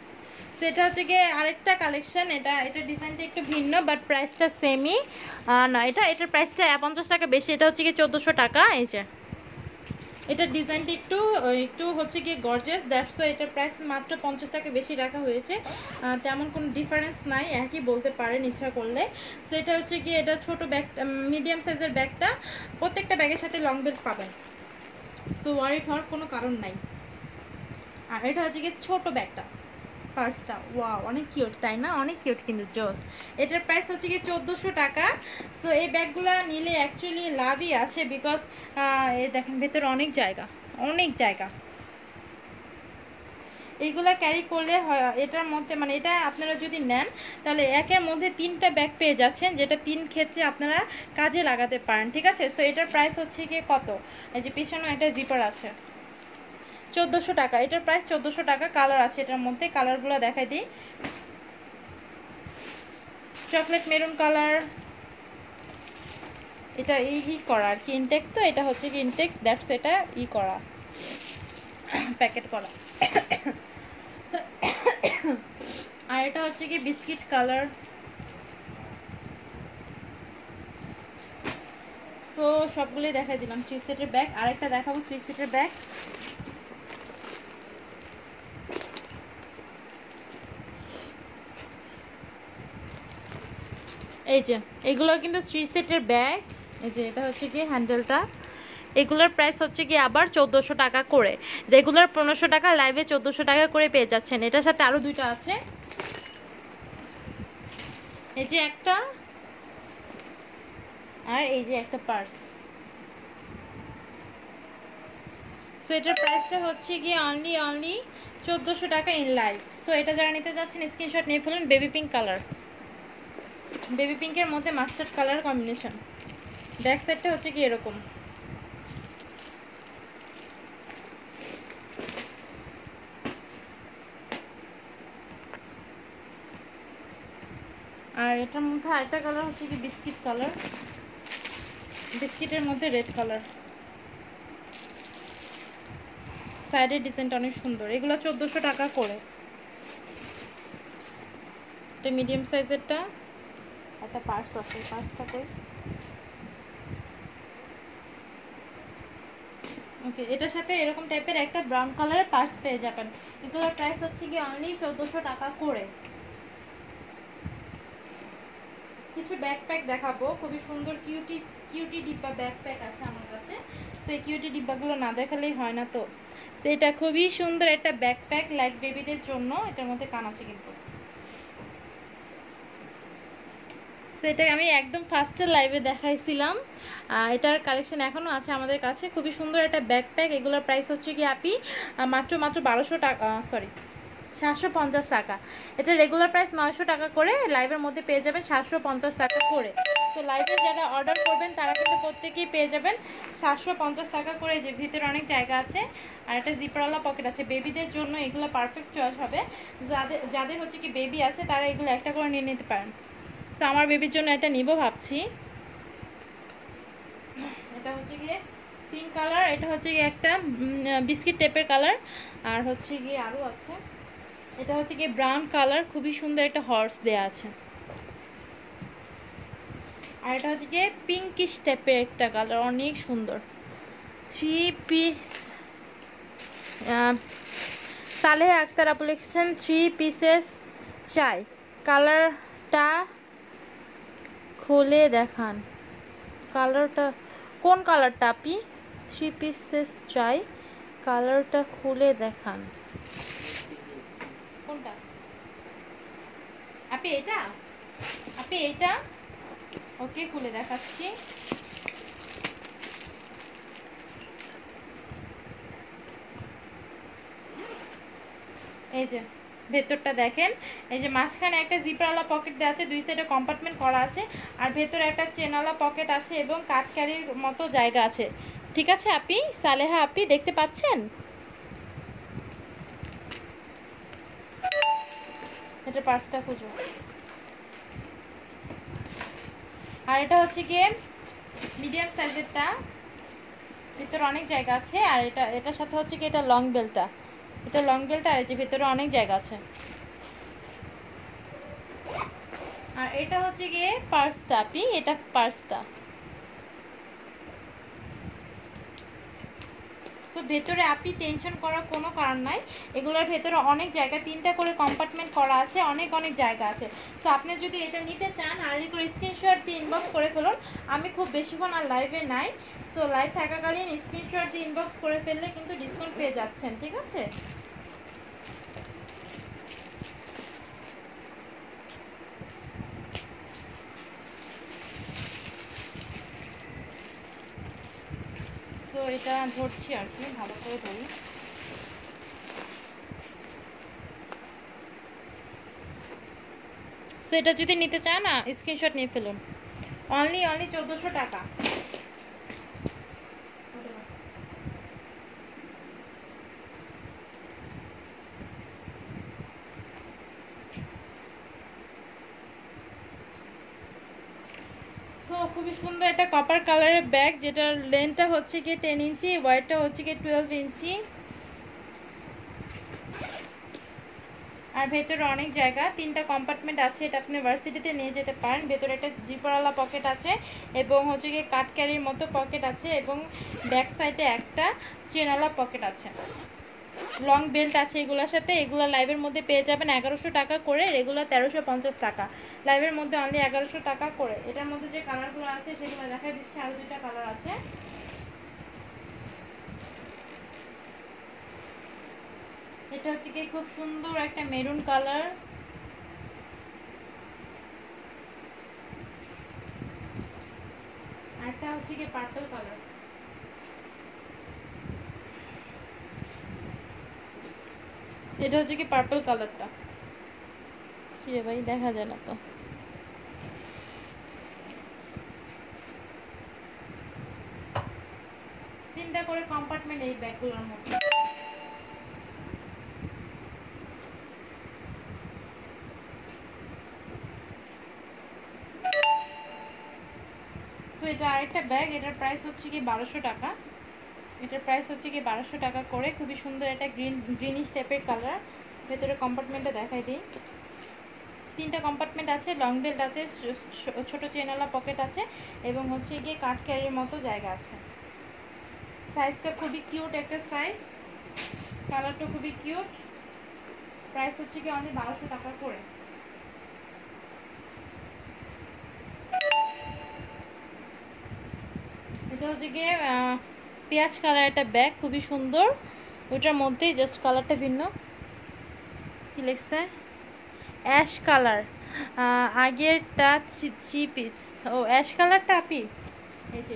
সেটা হচ্ছে গিয়ে আরেকটা কালেকশন এটা এটা ডিজাইনটা একটু ভিন্ন বাট প্রাইসটা সেমই না, এটা, এটার প্রাইসটা পঞ্চাশ টাকা বেশি, এটা হচ্ছে গিয়ে চোদ্দোশো টাকা, এই যে। এটা ডিজাইনটা একটু একটু হচ্ছে গিয়ে গর্জেস দ্যাটস এটার প্রাইস মাত্র পঞ্চাশ টাকা বেশি রাখা হয়েছে। তেমন কোনো ডিফারেন্স নাই, একই বলতে পারেন, ইচ্ছা করলে। সো এটা হচ্ছে গিয়ে, এটা ছোট ব্যাগ মিডিয়াম সাইজের ব্যাগটা প্রত্যেকটা ব্যাগের সাথে লং বেল্ট পাবেন। সো ওয়ারিড হওয়ার কোনো কারণ নাই। আর এটা হচ্ছে গিয়ে ছোটো ব্যাগটা, পার্সটা। ওয়া অনেক কিউট তাই না? অনেক কিউট কিন্তু, জোস। এটার প্রাইস হচ্ছে কি চোদ্দোশো টাকা। তো এই ব্যাগগুলো নিলে অ্যাকচুয়ালি লাভই আছে বিকজ এ দেখেন, ভেতরে অনেক জায়গা অনেক জায়গা। এইগুলা ক্যারি করলে এটার মধ্যে মানে এটা আপনারা যদি নেন, তাহলে একের মধ্যে তিনটা ব্যাগ পেয়ে যাচ্ছেন, যেটা তিন ক্ষেত্রে আপনারা কাজে লাগাতে পারেন, ঠিক আছে? সো এটার প্রাইস হচ্ছে গিয়ে কত? এই যে পিছনেও একটা জিপার আছে। চোদ্দোশো টাকা। এটার প্রাইস চোদ্দোশো টাকা কালার আছে এটার মধ্যে কালারগুলো দেখাই দিই। চকলেট মেরুন কালার এটা এই ই করা আর কি ইনটেক তো, এটা হচ্ছে কি ইনটেক দ্যাটস এটা ই করা। প্যাকেট করা। আর এটা হচ্ছে কি বিস্কিট কালার। সো সবগুলোই দেখাই দিলাম। থ্রি সেটের ব্যাগ আরেকটা দেখাবো থ্রি সেটের ব্যাগ এই যে, এগুলো কিন্তু থ্রি সেটের ব্যাগ এই যে, এটা হচ্ছে কি হ্যান্ডেলটা এগুলোর প্রাইস হচ্ছে কি আবার চোদ্দোশো টাকা করে। রেগুলার পনেরোশো টাকা লাইভে চোদ্দোশো টাকা করে পেয়ে যাচ্ছেন। এটার সাথে আরও দুইটা আছে। এই যে একটা আর এই যে একটা পার্স সো এটার প্রাইসটা হচ্ছে গিয়ে অনলি অনলি চোদ্দোশো টাকা ইন লাইফ সো এটা যারা নিতে যাচ্ছেন স্ক্রিনশট নিয়ে ফেলুন বেবি পিঙ্ক কালার বেবি পিঙ্কের মধ্যে মাস্টার্ড কালার কম্বিনেশন ব্যাক সাইডটা হচ্ছে কি এরকম। আর এটার মধ্যে আরেকটা কালার হচ্ছে কি বিস্কিট কালার বিস্কিটের মধ্যে রেড কালার সাইডের ডিজাইনটা অনেক সুন্দর। এগুলো চোদ্দোশো টাকা করে। এটা মিডিয়াম সাইজেরটা একটা পার্স আছে পার্সটা কই ওকে এটার সাথে এরকম টাইপের একটা ব্রাউন কালারের পার্স পেয়ে যাবেন। এগুলোর প্রাইস হচ্ছে কি অনলি চোদ্দোশো টাকা করে। কিছু ব্যাকপ্যাক দেখাবো। খুবই সুন্দর কিউটি কিউটি ডিব্বা ব্যাকপ্যাক আছে আমার কাছে। সেই কিউটি ডিব্বাগুলো না দেখালেই হয় না তো। সেটা খুবই সুন্দর একটা ব্যাকপ্যাক লাইক বেবিদের জন্য। এটার মধ্যে কান আছে কিন্তু। সেটা আমি একদম ফার্স্টের লাইভে দেখাইছিলাম। এটার কালেকশন এখনও আছে আমাদের কাছে। খুবই সুন্দর একটা ব্যাকপ্যাক এগুলোর প্রাইস হচ্ছে কি আপি? মাত্র মাত্র বারোশো টাকা সরি সাতশো পঞ্চাশ টাকা। এটা রেগুলার প্রাইস নয়শো টাকা করে লাইভের মধ্যে পেয়ে যাবেন সাতশো পঞ্চাশ টাকা করে। তো লাইভে যারা অর্ডার করবেন, তারা কিন্তু প্রত্যেকেই পেয়ে যাবেন সাতশো পঞ্চাশ টাকা করে, যে ভিতরে অনেক জায়গা আছে। আর একটা জিপারওয়ালা পকেট আছে। বেবিদের জন্য এগুলো পারফেক্ট চয়েস হবে। যাদের যাদের হচ্ছে কি বেবি আছে, তারা এগুলো একটা করে নিয়ে নিতে পারেন। তো, আমার বেবির জন্য এটা নিব ভাবছি। এটা হচ্ছে গিয়ে পিঙ্ক কালার এটা হচ্ছে গিয়ে একটা বিস্কিট টেপের কালার আর হচ্ছে গিয়ে আরও আছে। এটা হচ্ছে গিয়ে ব্রাউন কালার খুবই সুন্দর একটা হর্স দেয়া আছে। আর এটা হচ্ছে গিয়ে পিঙ্কিশ টাইপের একটা কালার অনেক সুন্দর। থ্রি পিস সালেহ আক্তার আপু লিখেছেন থ্রি পিসেস চাই। কালারটা খুলে দেখান। কালারটা কোন কালারটা আপনি? থ্রি পিসেস চাই কালারটা খুলে দেখান কোনটা আপনি এটা? আপনি এটা? ওকে, খুলে দেখাচ্ছি। এই যে, ভেতরটা দেখেন। এই যে মাঝখানে একটা জিপারওয়ালা পকেট দেওয়া আছে, দুই সাইডে কম্পার্টমেন্ট করা আছে, আর ভেতরে একটা চেনওয়ালা পকেট আছে এবং কাঠ ক্যারির মতো জায়গা আছে। ঠিক আছে আপনি? সালেহা আপনি দেখতে পাচ্ছেন? এটা পার্সটা খুঁজো। আর এটা হচ্ছে গিয়ে মিডিয়াম সাইজেরটা ভিতরে অনেক জায়গা আছে, আর এটা, এটার সাথে হচ্ছে কি এটা লং বেলটা এটা লং বেলটা আর এই যে ভিতরে অনেক জায়গা আছে। আর এটা হচ্ছে গিয়ে পার্সটা আপি, এটা পার্সটা তো ভেতরে আপনি টেনশন করার কোনো কারণ নাই। এগুলোর ভেতরে অনেক জায়গা তিনটা করে কম্পার্টমেন্ট করা আছে, অনেক অনেক জায়গা আছে। তো আপনি যদি এটা নিতে চান আর্লি করে স্ক্রিনশট দিয়ে ইনবক্স করে ফেলুন। আমি খুব বেশিক্ষণ আর লাইভে নাই। তো লাইভ থাকাকালীন স্ক্রিনশট দিয়ে ইনবক্স করে ফেললে কিন্তু ডিসকাউন্ট পেয়ে যাচ্ছেন, ঠিক আছে? তো এটা ধরছি আর কি, ভালো করে ধরি। সেটা যদি নিতে চায় না স্ক্রিনশট নিয়ে ফেলুন। অনলি অনলি চোদ্দোশো টাকা সো খুবই সুন্দর একটা কপার কালারের ব্যাগ যেটার লেন্থটা হচ্ছে গিয়ে টেন ইঞ্চি ওয়াইটটা হচ্ছে গিয়ে টুয়েলভ ইঞ্চি। আর ভেতরে অনেক জায়গা, তিনটা কম্পার্টমেন্ট আছে, এটা আপনি ভার্সিটিতে নিয়ে যেতে পারেন। ভেতরে একটা জিপারওয়ালা পকেট আছে এবং হচ্ছে গিয়ে কাট ক্যারির মতো পকেট আছে এবং ব্যাক সাইডে একটা চেনওয়ালা পকেট আছে। লং বেল্ট আছে এগুলোর সাথে, এগুলো লাইভের মধ্যে পেয়ে যাবেন এগারোশো টাকা করে রেগুলার তেরোশো পঞ্চাশ টাকা। লাইভের মধ্যে অনলি এগারোশো টাকা করে। এটার মধ্যে যে কালারগুলো আছে, সেগুলো দেখা দিচ্ছে আরও দুইটা কালার আছে। এটা হচ্ছে কি, খুব সুন্দর একটা মেরুন কালার আরটা হচ্ছে কি পার্পল কালার এটা হচ্ছে কি পার্পল কালারটা কি রে ভাই, দেখা যায় না তো। তিনটা করে কম্পার্টমেন্ট এই ব্যাগগুলোর মধ্যে। সো এটা আরেকটা ব্যাগ এটার প্রাইস হচ্ছে কি বারোশো টাকা। এটার প্রাইস হচ্ছে কি বারোশো টাকা করে। খুবই সুন্দর একটা গ্রিন গ্রিনিশ টাইপের কালার ভেতরে কম্পার্টমেন্টটা দেখাই দিই। তিনটা কম্পার্টমেন্ট আছে লং বেল্ট আছে, ছোট চেনওয়ালা পকেট আছে, এবং হচ্ছে গিয়ে কাঠ ক্যারির মতো জায়গা আছে। সাইজটা খুবই কিউট একটা সাইজ কালারটা খুবই কিউট প্রাইস হচ্ছে কি অনেক বারোশো টাকা করে। এটা হচ্ছে গিয়ে পেঁয়াজ কালার একটা ব্যাগ খুবই সুন্দর। ওইটার মধ্যেই জাস্ট কালারটা ভিন্ন। কি লিখছে? অ্যাশ কালার আগেরটা থ্রি পিস ও অ্যাশ কালারটা আপি? এই যে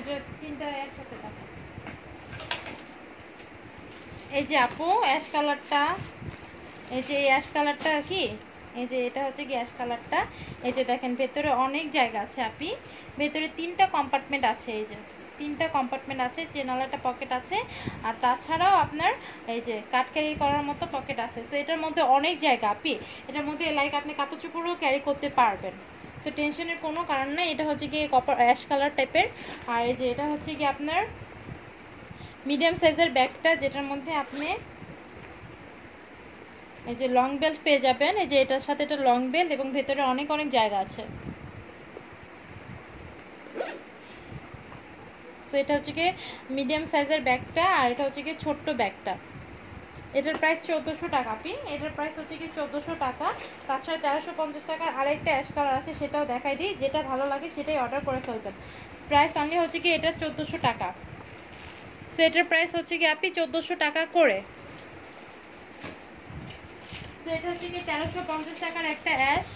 এটা তিনটা একসাথে দেখো এই যে আপু অ্যাশ কালারটা এই যে এই অ্যাশ কালারটা কি? এই যে এটা হচ্ছে অ্যাশ কালারটা এই যে দেখেন, ভেতরে অনেক জায়গা আছে আপনি ভেতরে তিনটা কম্পার্টমেন্ট আছে, এই যে। তিনটা কম্পার্টমেন্ট আছে, চেনালাটা পকেট আছে। আর তাছাড়াও আপনার এই যে কাট ক্যারি করার মতো পকেট আছে। তো এটার মধ্যে অনেক জায়গা আপনি এটার মধ্যে লাইক আপনি কাপড় চোপড়ও ক্যারি করতে পারবেন। তো টেনশনের কোনো কারণ নেই। এটা হচ্ছে গিয়ে কপার অ্যাশ কালার টাইপের আর এই যে এটা হচ্ছে কি আপনার মিডিয়াম সাইজের ব্যাগটা যেটার মধ্যে আপনি এই যে লং বেল্ট পেয়ে যাবেন, এই যে এটার সাথে এটা লং বেল্ট এবং ভেতরে অনেক অনেক জায়গা আছে। এটা হচ্ছে কি মিডিয়াম সাইজের ব্যাগটা আর এটা হচ্ছে কি ছোট্ট ব্যাগটা। এটার প্রাইস চোদ্দোশো টাকা পি এটার প্রাইস হচ্ছে কি চোদ্দোশো টাকা। তাছাড়া তেরোশো পঞ্চাশ টাকার আরেকটা অ্যাশ কালার আছে, সেটাও দেখাই দিই। যেটা ভালো লাগে সেটাই অর্ডার করে ফেলবেন। প্রাইস অনলি হচ্ছে কি এটা চোদ্দোশো টাকা। সো এটার প্রাইস হচ্ছে কি আপনি চোদ্দোশো টাকা করে। তো এটা হচ্ছে কি তেরোশো পঞ্চাশ টাকার একটা অ্যাশ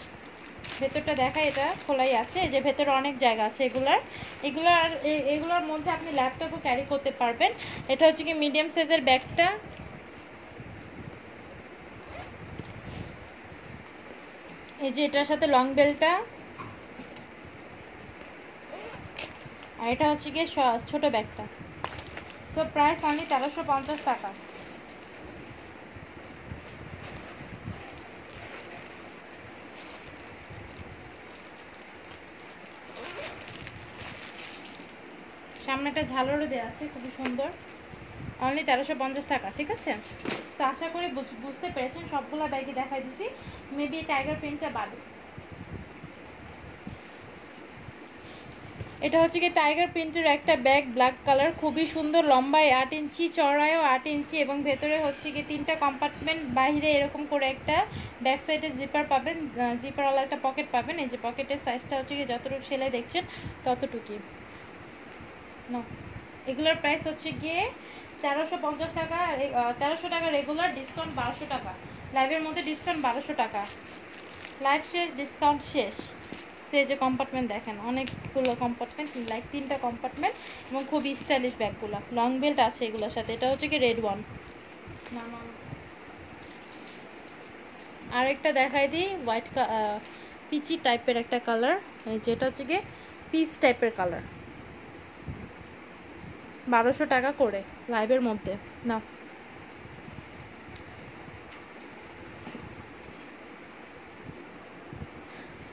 ভেতরটা দেখা এটা খোলাই আছে। যে ভেতরে অনেক জায়গা আছে এগুলার। এগুলার এগুলোর মধ্যে আপনি ল্যাপটপও ক্যারি করতে পারবেন। এটা হচ্ছে কি মিডিয়াম সাইজের ব্যাগটা। এই যে এটার সাথে লং বেলটা আর এটা হচ্ছে গিয়ে ছোট ব্যাগটা। সো প্রাইস অনলি তেরোশো পঞ্চাশ টাকা। সামনে একটা ঝালরও দেওয়া আছে, খুবই সুন্দর। অনলি তেরোশো পঞ্চাশ টাকা, ঠিক আছে? তো আশা করি বুঝতে পেরেছেন। সবগুলো ব্যাগে দেখাই দিছি। মেবি টাইগার প্রিন্টটা বাদে এটা হচ্ছে কি টাইগার প্রিন্টের একটা ব্যাগ ব্ল্যাক কালার খুবই সুন্দর, লম্বায় আট ইঞ্চি চড়ায়ও আট ইঞ্চি এবং ভেতরে হচ্ছে কি তিনটা কম্পার্টমেন্ট বাইরে এরকম করে একটা ব্যাক সাইডে জিপার পাবেন জিপারওয়ালা একটা পকেট পাবেন, এই যে পকেটের সাইজটা হচ্ছে কি যতটুকু সেলাই দেখছেন, ততটুকুই। না, এগুলোর প্রাইস হচ্ছে গিয়ে তেরোশো পঞ্চাশ টাকা তেরোশো টাকা রেগুলার ডিসকাউন্ট বারোশো টাকা। লাইভের মধ্যে ডিসকাউন্ট বারোশো টাকা। লাইভ শেষ ডিসকাউন্ট শেষ। সে যে কম্পার্টমেন্ট দেখেন, অনেকগুলো কম্পার্টমেন্ট লাইক তিনটা কম্পার্টমেন্ট এবং খুব স্টাইলিশ ব্যাগগুলো লং বেল্ট আছে এগুলোর সাথে। এটা হচ্ছে কি রেড ওয়ান আরেকটা দেখাই দিই হোয়াইট পিচি টাইপের একটা কালার যেটা হচ্ছে কি পিচ টাইপের কালার বারোশো টাকা করে লাইভের মধ্যে। না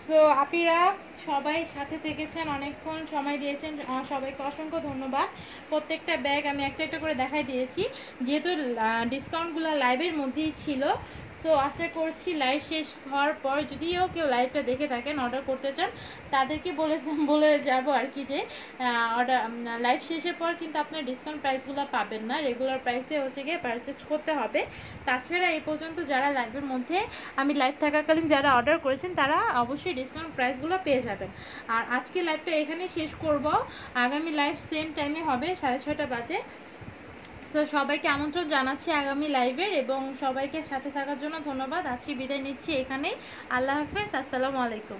সো আপিরা, সবাই সাথে থেকেছেন অনেকক্ষণ সময় দিয়েছেন। সবাইকে অসংখ্য ধন্যবাদ। প্রত্যেকটা ব্যাগ আমি একটা একটা করে দেখাই দিয়েছি। যেহেতু ডিসকাউন্টগুলো লাইভের মধ্যেই ছিল সো আশা করছি লাইভ শেষ হওয়ার পর যদিও কেউ লাইভটা দেখে থাকেন অর্ডার করতে চান, তাদেরকে বলে বলে যাব আর কি যে অর্ডার লাইভ শেষের পর কিন্তু আপনার ডিসকাউন্ট প্রাইসগুলো পাবেন না। রেগুলার প্রাইসে হচ্ছে গিয়ে পারচেস করতে হবে। তাছাড়া এই পর্যন্ত যারা লাইভের মধ্যে, আমি লাইভ থাকাকালীন যারা অর্ডার করেছেন, তারা অবশ্যই ডিসকাউন্ট প্রাইসগুলো পেয়ে যাবেন। আর আজকে লাইভটা এখানে শেষ করব। আগামী লাইভ সেম টাইমে হবে, সাড়ে ছটা বাজে। তো সবাইকে আমন্ত্রণ জানাচ্ছি আগামী লাইভের এবং সবাইকে সাথে থাকার জন্য ধন্যবাদ। আজকে বিদায় নিচ্ছি এখানেই। আল্লাহ হাফেজ, আসসালামু আলাইকুম।